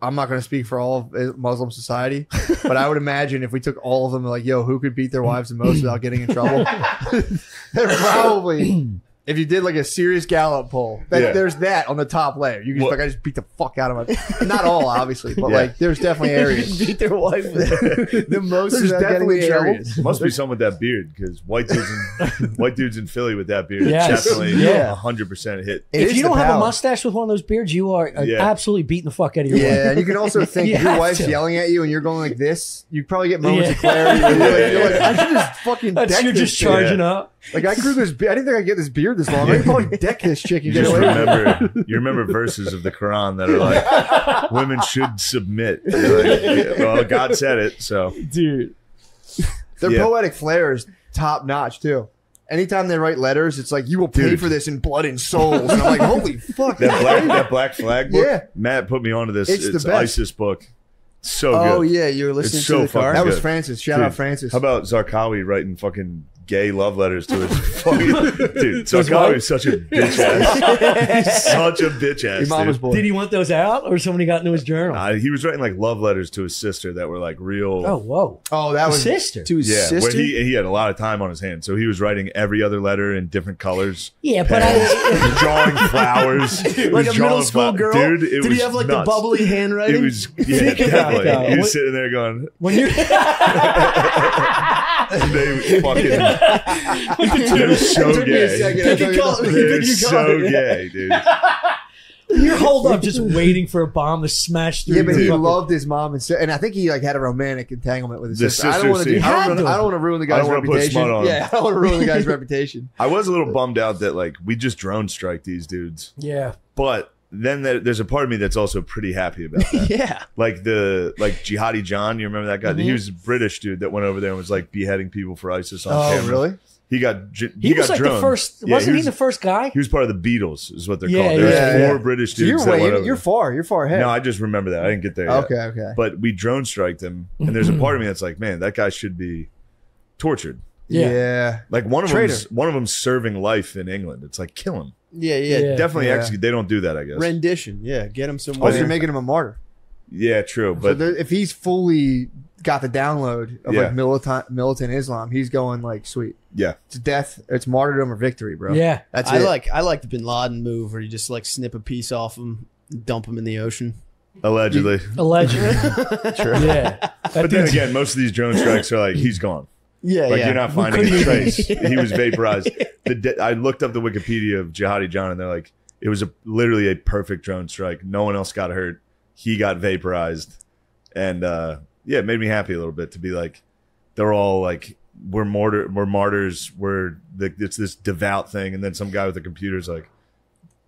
I'm not going to speak for all of uh, Muslim society, but I would imagine if we took all of them, like, yo, who could beat their wives the most without getting in trouble? They're probably, if you did like a serious Gallup poll, that, Yeah. there's that on the top layer. You can just, What- like, I just beat the fuck out of my. Not all, obviously, but Yeah. like, there's definitely areas. beat their wife the most There's without getting definitely in trouble. areas. Must be someone with that beard because white dudes in white dudes in Philly with that beard Yes. definitely Yeah. hundred percent hit. It if is you the don't have a power. mustache with one of those beards, you are uh, Yeah. absolutely beating the fuck out of your Yeah, wife. and you can also think You if your have wife's to. yelling at you and you're going like this, you probably get moments Yeah. of clarity. You're like, you're like, I should just fucking That's deck you're this just chick. charging up. Like I grew this. Be- I didn't think I'd get this beard this long. I can probably deck this chick You and get just away. with it. remember you remember verses of the Quran that are like women should submit. You're like, yeah, well, God said it, so Dude. Their Yeah. poetic flair is top notch too. Anytime they write letters, it's like you will pay Dude. for this in blood and souls. And I'm like, holy fuck! that black that black flag book. Yeah. Matt put me onto this. It's It's, the best. ISIS book. So good. Oh good. yeah, you were listening It's to so the car. fucking that was good. Francis. Shout Dude, out Francis. How about Zarqawi writing fucking gay love letters to his fucking dude? His Zarqawi wife? is such a bitch ass. He's such a bitch ass. Your mama's dude. boy? Did he want those out, or somebody got into his journal? Uh, he was writing like love letters to his sister that were like real. oh, whoa, oh, that his was sister. To his yeah, sister. where he he had a lot of time on his hands, so he was writing every other letter in different colors. Yeah, but pens, I, drawing flowers, He like was a middle drawing school fla- girl. Dude, it Did was he have like nuts. the bubbly handwriting? It was yeah, Think about definitely. that. He was What- sitting there going, when you they fucking, they're so Took me a gay. second. You were- They're so gay, dude. you're holed up, just waiting for a bomb to smash through. Yeah, but your he fucking- loved his mom and si- and I think he like had a romantic entanglement with his The sister. I don't want to. scene. I don't, to. wanna- I don't want to ruin the I guy's don't wanna put reputation. smut on him. Yeah, I don't want to ruin the guy's reputation. I was a little bummed out that like we just drone strike these dudes, Yeah, but then there's a part of me that's also pretty happy about that. yeah. like the like Jihadi John, you remember that guy? He Mhm. was a British dude that went over there and was like beheading people for ISIS on Oh, camera. really? He got j- He, he, was got like droned. the first. Yeah, wasn't he, was- the first guy? He was part of the Beatles, is what they're Yeah, called. There yeah, was four yeah. British So dudes you're that way, went over you're far. You're far ahead. No, I just remember that. I didn't get there yet. okay, okay. But we drone striked them, and there's a part of me that's like, man, that guy should be tortured. Yeah. yeah. Like one of them, one of them's serving life in England. It's like kill him. Yeah, yeah. Yeah. Definitely Yeah. execute. They don't do that, I guess. Rendition. Yeah, get him somewhere. Oh, also, you're making him a martyr. yeah, true. So But there, if he's fully got the download of Yeah. like militant militant Islam, he's going like sweet. yeah, It's death. It's martyrdom or victory, bro. Yeah. That's I it. like I like the Bin Laden move where you just like snip a piece off him, dump him in the ocean. allegedly. Allegedly. True. Yeah. That But then dude's- again, most of these drone strikes are like he's gone. Yeah, Like yeah. you're not finding a trace. he was vaporized. The de- I looked up the Wikipedia of Jihadi John, and they're like, it was a literally a perfect drone strike. No one else got hurt. He got vaporized, and uh, yeah, it made me happy a little bit to be like, they're all like, we're martyr, we're martyrs. We're the, it's this devout thing, and then some guy with a computer's like,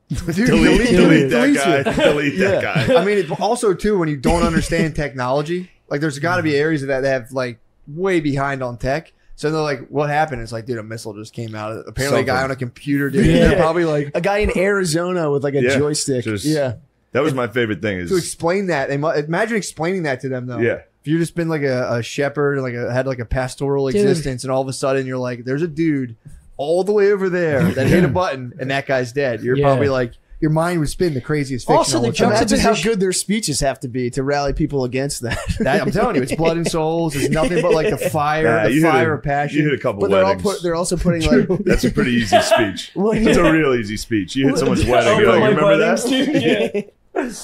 Dude, delete, delete, that deletes guy, it. delete that guy. I mean, it, also too when you don't understand technology, like there's got to be areas of that that have like way behind on tech. So they're like, "What happened?" It's like, dude, a missile just came out. Apparently, a guy on a computer did. Yeah. They're probably like a guy in Arizona with like a Yeah, joystick. just- yeah. That was my favorite thing. Is to explain that. They mu- imagine explaining that to them though. yeah, If you've just been like a, a shepherd, like a had like a pastoral Dude. existence, and all of a sudden you're like, there's a dude all the way over there that hit a button, and that guy's dead. You're Yeah. probably like, your mind would spin the craziest fiction. Also, all the the time. Imagine how good their speeches have to be to rally people against that. That, I'm telling you, it's blood and souls. It's nothing but like the fire, Nah, the you hit fire a- of passion. you hit a couple but they're all weddings. put, they're also putting like That's a pretty easy speech. Well, It's yeah. a real easy speech. You hit someone's wedding. Oh, You're like, you remember weddings, that? dude? Yeah.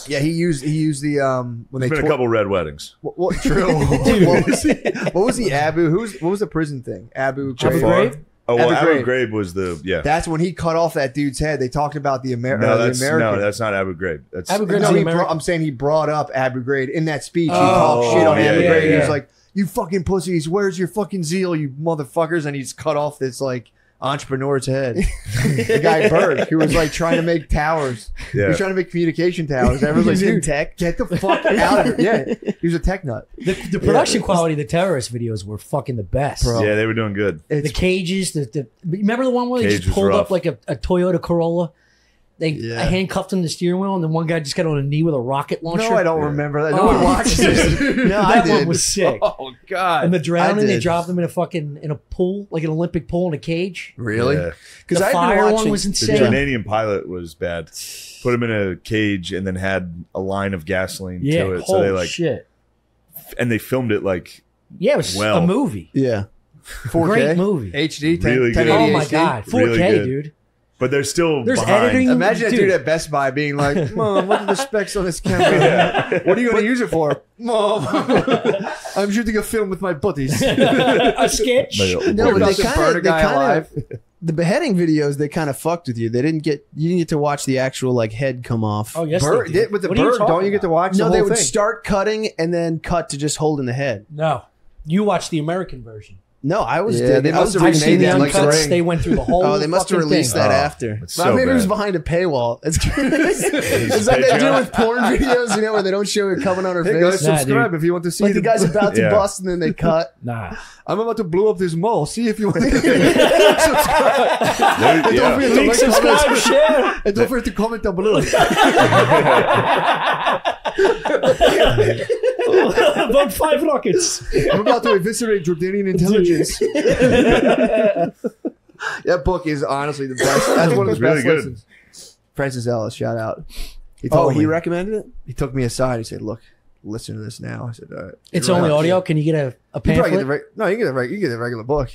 Yeah, he used he used the um when There's they been a couple red weddings. What, what, true. what, was the, what was the Abu? Who's what was the prison thing? Abu. Abu Ghraib? Ghraib? Oh well, Abu Abu Ghraib. Ghraib was the yeah. That's when he cut off that dude's head. They talked about the, Amer- no, uh, the that's American. no, that's not Abu Ghraib. That's Abu Ghraib's no, he American. brought, I'm saying he brought up Abu Ghraib in that speech. He Oh, talked shit on yeah, Abu yeah, Ghraib. He was like, "You fucking pussies, where's your fucking zeal, you motherfuckers?" And he's cut off this like entrepreneur's head. the guy Berg, who was like trying to make towers. He was trying to make communication towers. Everyone's like, in "Dude, tech. get the fuck out of here!" Yeah, he was a tech nut. The, the production quality of the terrorist videos were fucking the best. Bro. yeah, they were doing good. The cages, the, the remember the one where they Cage just pulled up like a, a Toyota Corolla? They Yeah. handcuffed him to the steering wheel, and then one guy just got on a knee with a rocket launcher. No, I don't remember that. Oh, no Oh, one watches this. no, I that did. one was sick. Oh God! And the drowning, they dropped them in a fucking in a pool, like an Olympic pool in a cage. really? Yeah. Because the I've been fire one watching- was The insane. Jordanian pilot was bad. Put him in a cage and then had a line of gasoline Yeah, to it. So they like shit. and they filmed it like Yeah, it was Well. a movie. Yeah. 4K? Great movie. HD, 10, Really good. 1080 Oh my HD. god, 4K, Really good. dude. But they're still There's behind. editing. Imagine that Dude. dude at Best Buy being like, "Mom, what are the specs on this camera? What are you going to use it for, Mom? I'm shooting a film with my buddies." a sketch. No, but they kind of, they kind of, the beheading videos, they kind of fucked with you. They didn't get, you didn't get to watch the actual like head come off. Oh yes, Bird, they did. with the What are you bird, don't you get to watch no, the they would thing? start cutting and then cut to just holding the head. No, you watch the American version. No, I was. Yeah, digging- they I must was have I've seen the remade it. that like uncuts. They went through the oh, whole. Oh, they must have fucking released thing. that Oh, after. It's But so maybe it was bad. behind a paywall. It's, it's like they do Patreon. with porn videos, you know, where they don't show it coming on her Hey face. guys, Nah, subscribe if you want to see like the guy's about to Yeah. bust and then they cut. Nah, I'm about to blow up this mall. See if you want to. They're- yeah. forget to like, subscribe, share. and don't forget to comment down below. About five rockets. I'm about to eviscerate Jordanian intelligence. that book is honestly the best. That's one of It's the really best good. lessons. Francis Ellis, shout out. He Oh, told he recommended it. He took me aside. He said, "Look, listen to this now." I said, "All right." It's You're only right. audio. Can you get a, a You get the pamphlet? reg- no, you get the reg- you get the regular book.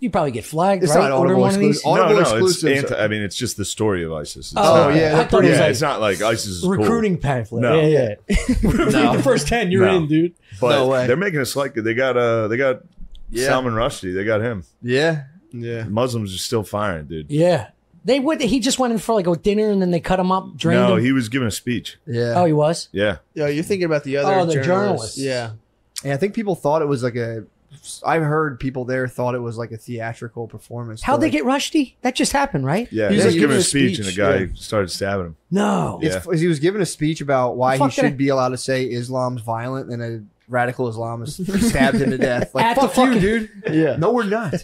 You probably get flagged, It's right? not Order Audible one of these. exclusive. Audible no, no, it's exclusives. anti, I mean, it's just the story of ISIS. It's Oh, not, yeah, I thought it yeah, like it's not like ISIS is cool. recruiting pamphlet. No. Yeah, yeah. Read the first ten, you're No. in, dude. but No way. they're making us like they got uh they got Yeah. Salman Rushdie. They got him. Yeah, Yeah. Muslims are still firing, dude. Yeah, they would. He just went in for like a dinner, and then they cut him up, drained No, him. he was giving a speech. yeah. oh, he was. Yeah, Yo, you're thinking about the other Oh, the journalists. journalists. Yeah. And I think people thought it was like a I've heard people there thought it was like a theatrical performance. How'd they like, get Rushdie? That just happened, right? Yeah, He he was was like giving a giving speech, and a guy yeah. started stabbing him. No. Yeah. It's, he was giving a speech about why he fuck did I- should be allowed to say Islam's violent, and a radical Islamist stabbed him to death. Like At the fuck you, fucking- dude. Yeah. No, we're not.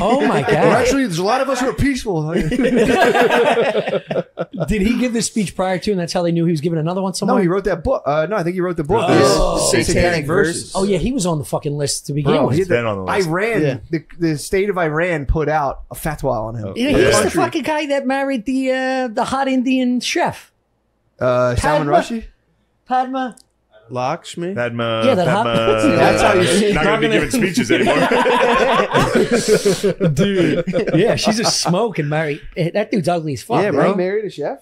Oh my Well, god. actually, there's a lot of us who are peaceful. Did he give this speech prior to, and that's how they knew he was giving another one no, somewhere? he wrote that book. Uh, no, I think he wrote the book. Oh. Satanic, Satanic verses. Verses. oh yeah, he was on the fucking list to begin Bro, with. he He's been on the list. Iran, Yeah. the, the state of Iran put out a fatwa on him. Oh. Yeah, Yeah. he's the Country. fucking guy that married the uh, the hot Indian chef. Uh, Salman Padma? Rushdie? Padma. Lakshmi. Padma, Yeah, that hot- Padma. That's how you- Not gonna be giving speeches anymore. Dude. yeah, she's a smoke and married. eh, That dude's ugly as fuck. Yeah, bro. bro. He married a chef.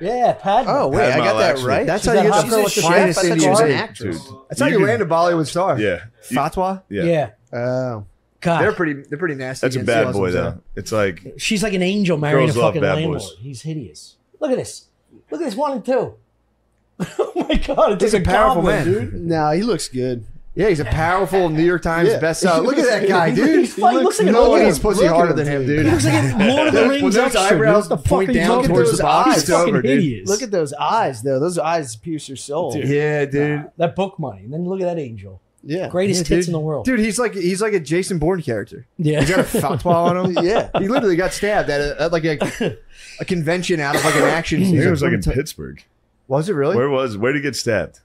Yeah, Padma. Oh wait, I got that Lakshmi. right. That's She's how you that hot get girl the with the finest chef? I thought Indian an actress. Dude, That's how you, can- land a Bollywood star. Yeah, Fatwa. yeah, Yeah. Oh. God. They're pretty. They're pretty nasty. That's a bad boy though. though. It's like She's like an angel marrying a fucking landlord. boys. He's hideous. Look at this. Look at this one and two. oh my god, it's He's like a powerful goblin, man. dude. No, he looks good. Yeah, he's a powerful New York Times Yeah. bestseller. Look at that guy, dude. He's fine. He looks like an Nobody's old- pussy look at harder him, than him, dude. dude. He looks like a Lord of the When Rings those extra. eyebrows. The point down look at towards those the body, eyes. it's over, fucking dude. hideous. Look at those eyes, though. Those eyes pierce your soul. Yeah, dude. that book money. And then look at that angel. Yeah. Greatest Yeah, tits in the world. Dude, he's like he's like a Jason Bourne character. Yeah. He's got a fatwa on him. Yeah. He literally got stabbed at, a, at like a, a convention out of like an action I scene. it was like in Let me tell- Pittsburgh. Was it really? Where was? Where did he get stabbed?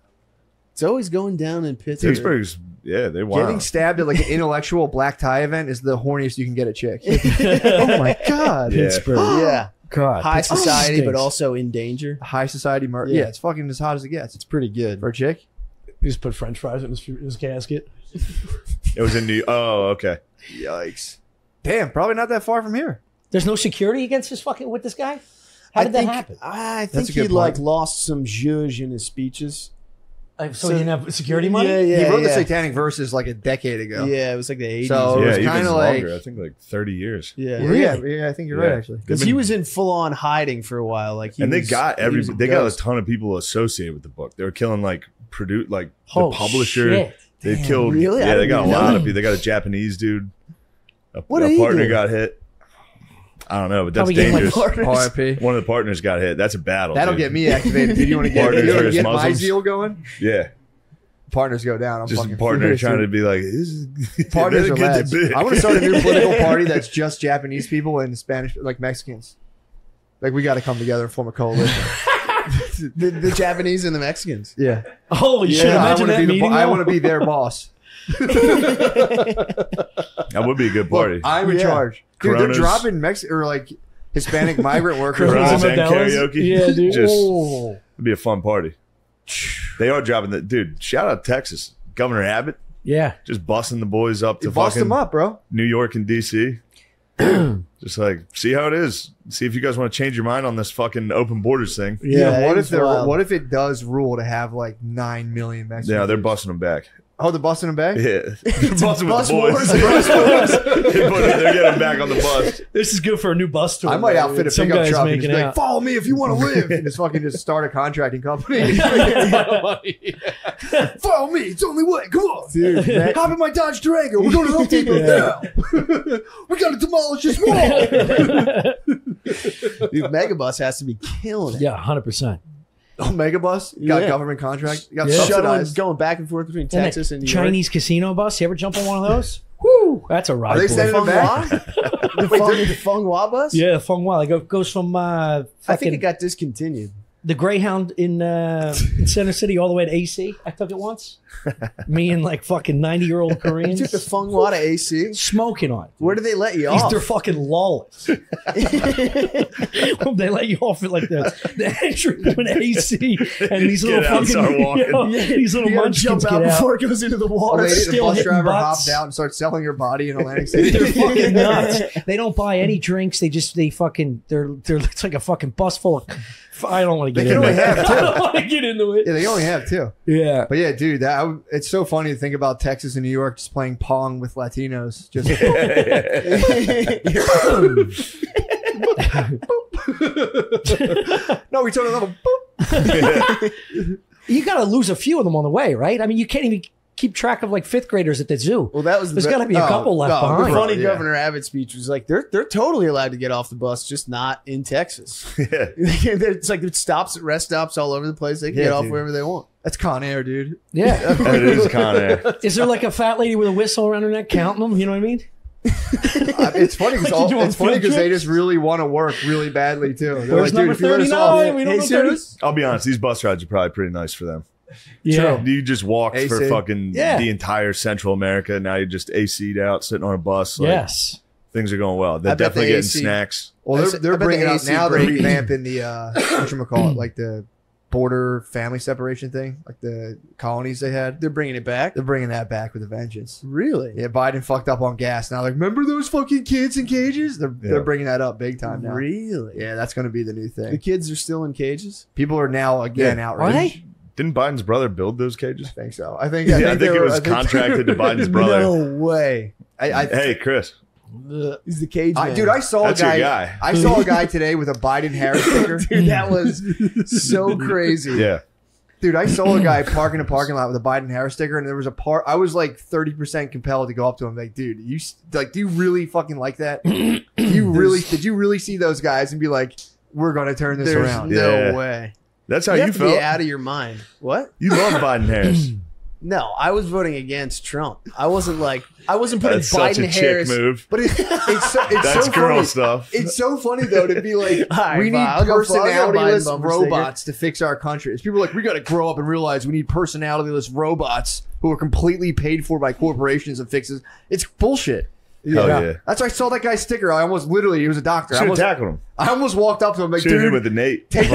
It's always going down in Pittsburgh. Pittsburgh's. Yeah, they were. Getting stabbed at like an intellectual black tie event is the horniest you can get a chick. oh my god. Yeah. Yeah. God. High Pittsburgh society, but also in danger. High society murder. Yeah. Yeah. it's fucking as hot as it gets. It's pretty good. For a chick? He just put French fries in his, his casket. It was in New. Oh, okay. Yikes. Damn, probably not that far from here. There's no security against this fucking with this guy? How I did think, that happen? I think he good like lost some zhuzh in his speeches. Uh, so, he didn't have security money? Yeah, yeah. he wrote the. Satanic Verses like a decade ago. Yeah, it was like the eighties. So- yeah, was even kinda longer. I think like thirty years. yeah, Yeah, yeah, yeah, I think you're right actually. because he was in full on hiding for a while. Like, he and they got every. was a They got a ton of people associated with the book. They were killing like produce like Oh, the publisher. shit. They killed. really? Yeah, they got a lot of people. They got a Japanese dude. A, What a partner got hit. I don't know, but that's Probably getting, like, dangerous. RIP. One of the partners got hit. That's a battle. That'll dude. get me activated. Dude, you want to get, Partners you wanna versus get my Muslims. zeal going? Yeah, Partners go down. I'm just fucking partner furious, trying to dude. be like, this is, Partners are get lads. the. I want to start a new political party that's just Japanese people and Spanish, like Mexicans. Like we got to come together and form a coalition. the, the Japanese and the Mexicans. Yeah, Holy shit! I Imagine want to that be the. meeting. Bo- I though. want to be their boss. That would be a good party. Look, I'm in Yeah. charge. Dude, Coronas. they're dropping Mex or like Hispanic migrant workers. Coronas off. and karaoke. Yeah, dude. Just Oh. it'd be a fun party. They are dropping the dude. Shout out Texas, Governor Abbott, Yeah. just busting the boys up to You bust fucking them up, bro. New York and DC. just like see how it is. See if you guys want to change your mind on this fucking open borders thing. Yeah. what if was they're wild. What if it does rule to have like nine million Mexicans? Yeah, they're busting them back. Oh, they're busting them back. Yeah, they're busting with bus the boys. wars. They put it- they're getting back on the bus. This is good for a new bus tour. I might outfit a Some pickup guys truck and making just be like, out. "Follow me if you want to live," and just fucking just start a contracting company. Follow me. It's the only way. Come on, Dude, Me- Hop in my Dodge Durango. We're going to Home Depot now. we got to demolish this wall. dude, Megabus has to be killing it. Yeah, hundred percent. Oh, Megabus got Yeah. government contract. Got Shuttling, subsidized. going back and forth between Texas and New York. Chinese casino bus. You ever jump on one of those? Woo! That's a ride. Are they boy. sending them back? the, Wait, Feng, the Feng Hua bus? Yeah, Feng Hua. It goes from uh, I think it got discontinued. The Greyhound in uh, in Center City all the way to AC. I took it once. Me and like fucking ninety year old You Koreans took the Hua to AC? smoking on. it. Where do they let you These- off? They're fucking lawless. they let you off at like the, the entry an AC, and these Get little out fucking walking. you know, these little You munchkins jump out out. before it goes into the water. they, the bus driver hopped out and starts selling your body in Atlantic City. They're fucking nuts. They don't buy any drinks. They just they fucking they're they're it's like a fucking bus full of. I don't want to They get can into only it. have two. I don't want to get into it. yeah, they only have two. Yeah. But yeah, dude, that I- it's so funny to think about Texas and New York just playing pong with Latinos. Just no, we told them. You got to lose a few of them on the way, right? I mean, you can't even keep track of like fifth graders at the zoo. Well, that was the There's be- got to be a Oh, couple left no, behind. The funny Yeah. Governor Abbott speech was like they're they're totally allowed to get off the bus, just not in Texas. Yeah. it's like it stops at rest stops all over the place. They can Yeah, get off dude. wherever they want. That's Con Air, dude. Yeah. That is Con Air. Is there like a fat lady with a whistle around her neck counting them? You know what I mean? It's funny because you do on it's funny because they just really want to work really badly too. They're Where's like, dude, number if you let us 39? off, hey, know? I'll be honest, these bus rides are probably pretty nice for them. Yeah. You just walked for fucking Yeah. the entire Central America. Now you're just AC'd out, sitting on a bus. Like, Yes. Things are going well. They're I definitely the getting AC snacks. Well, they're, they're the bringing out AC now. They're break- revamping the uh, what you call it, like the border family separation thing, like the colonies they had. They're bringing it back. They're bringing that back with a vengeance. Really? Yeah, Biden fucked up on gas. Now, like, remember those fucking kids in cages? They're Yeah. they're bringing that up big time now. Really? Yeah, that's going to be the new thing. The kids are still in cages. People are now again Yeah. Are outraged. They? Didn't Biden's brother build those cages? I think so. I think. Yeah, I I think, think it were- was think- contracted to Biden's brother. No way. I, I, Hey, Chris. He's the cage I- man. dude, I saw That's a your guy, guy. I saw a guy today with a Biden Harris sticker. dude, that was so crazy. Yeah. Dude, I saw a guy parking a parking lot with a Biden Harris sticker, and there was a part. I was like thirty percent compelled to go up to him, like, dude, you like, do you really fucking like that? do you really? Did you really see those guys and be like, we're gonna turn this There's around? no Yeah. way. That's how you you, have to felt. be out of your mind. What? You love Biden Harris. No, I was voting against Trump. I wasn't like I wasn't putting That's such Biden a chick Harris. move. But it's it's so, it's That's so girl funny. stuff. It's so funny though to be like, right, we need fine. I'll go- I'll go personalityless robots to fix our country. It's people like we got to grow up and realize we need personalityless robots who are completely paid for by corporations and fixes. It's bullshit. Hell yeah. That's why I saw that guy's sticker. I almost literally he was a doctor. I Should have almost, tackled him. I almost walked up to him like, Should dude, with the Nate. take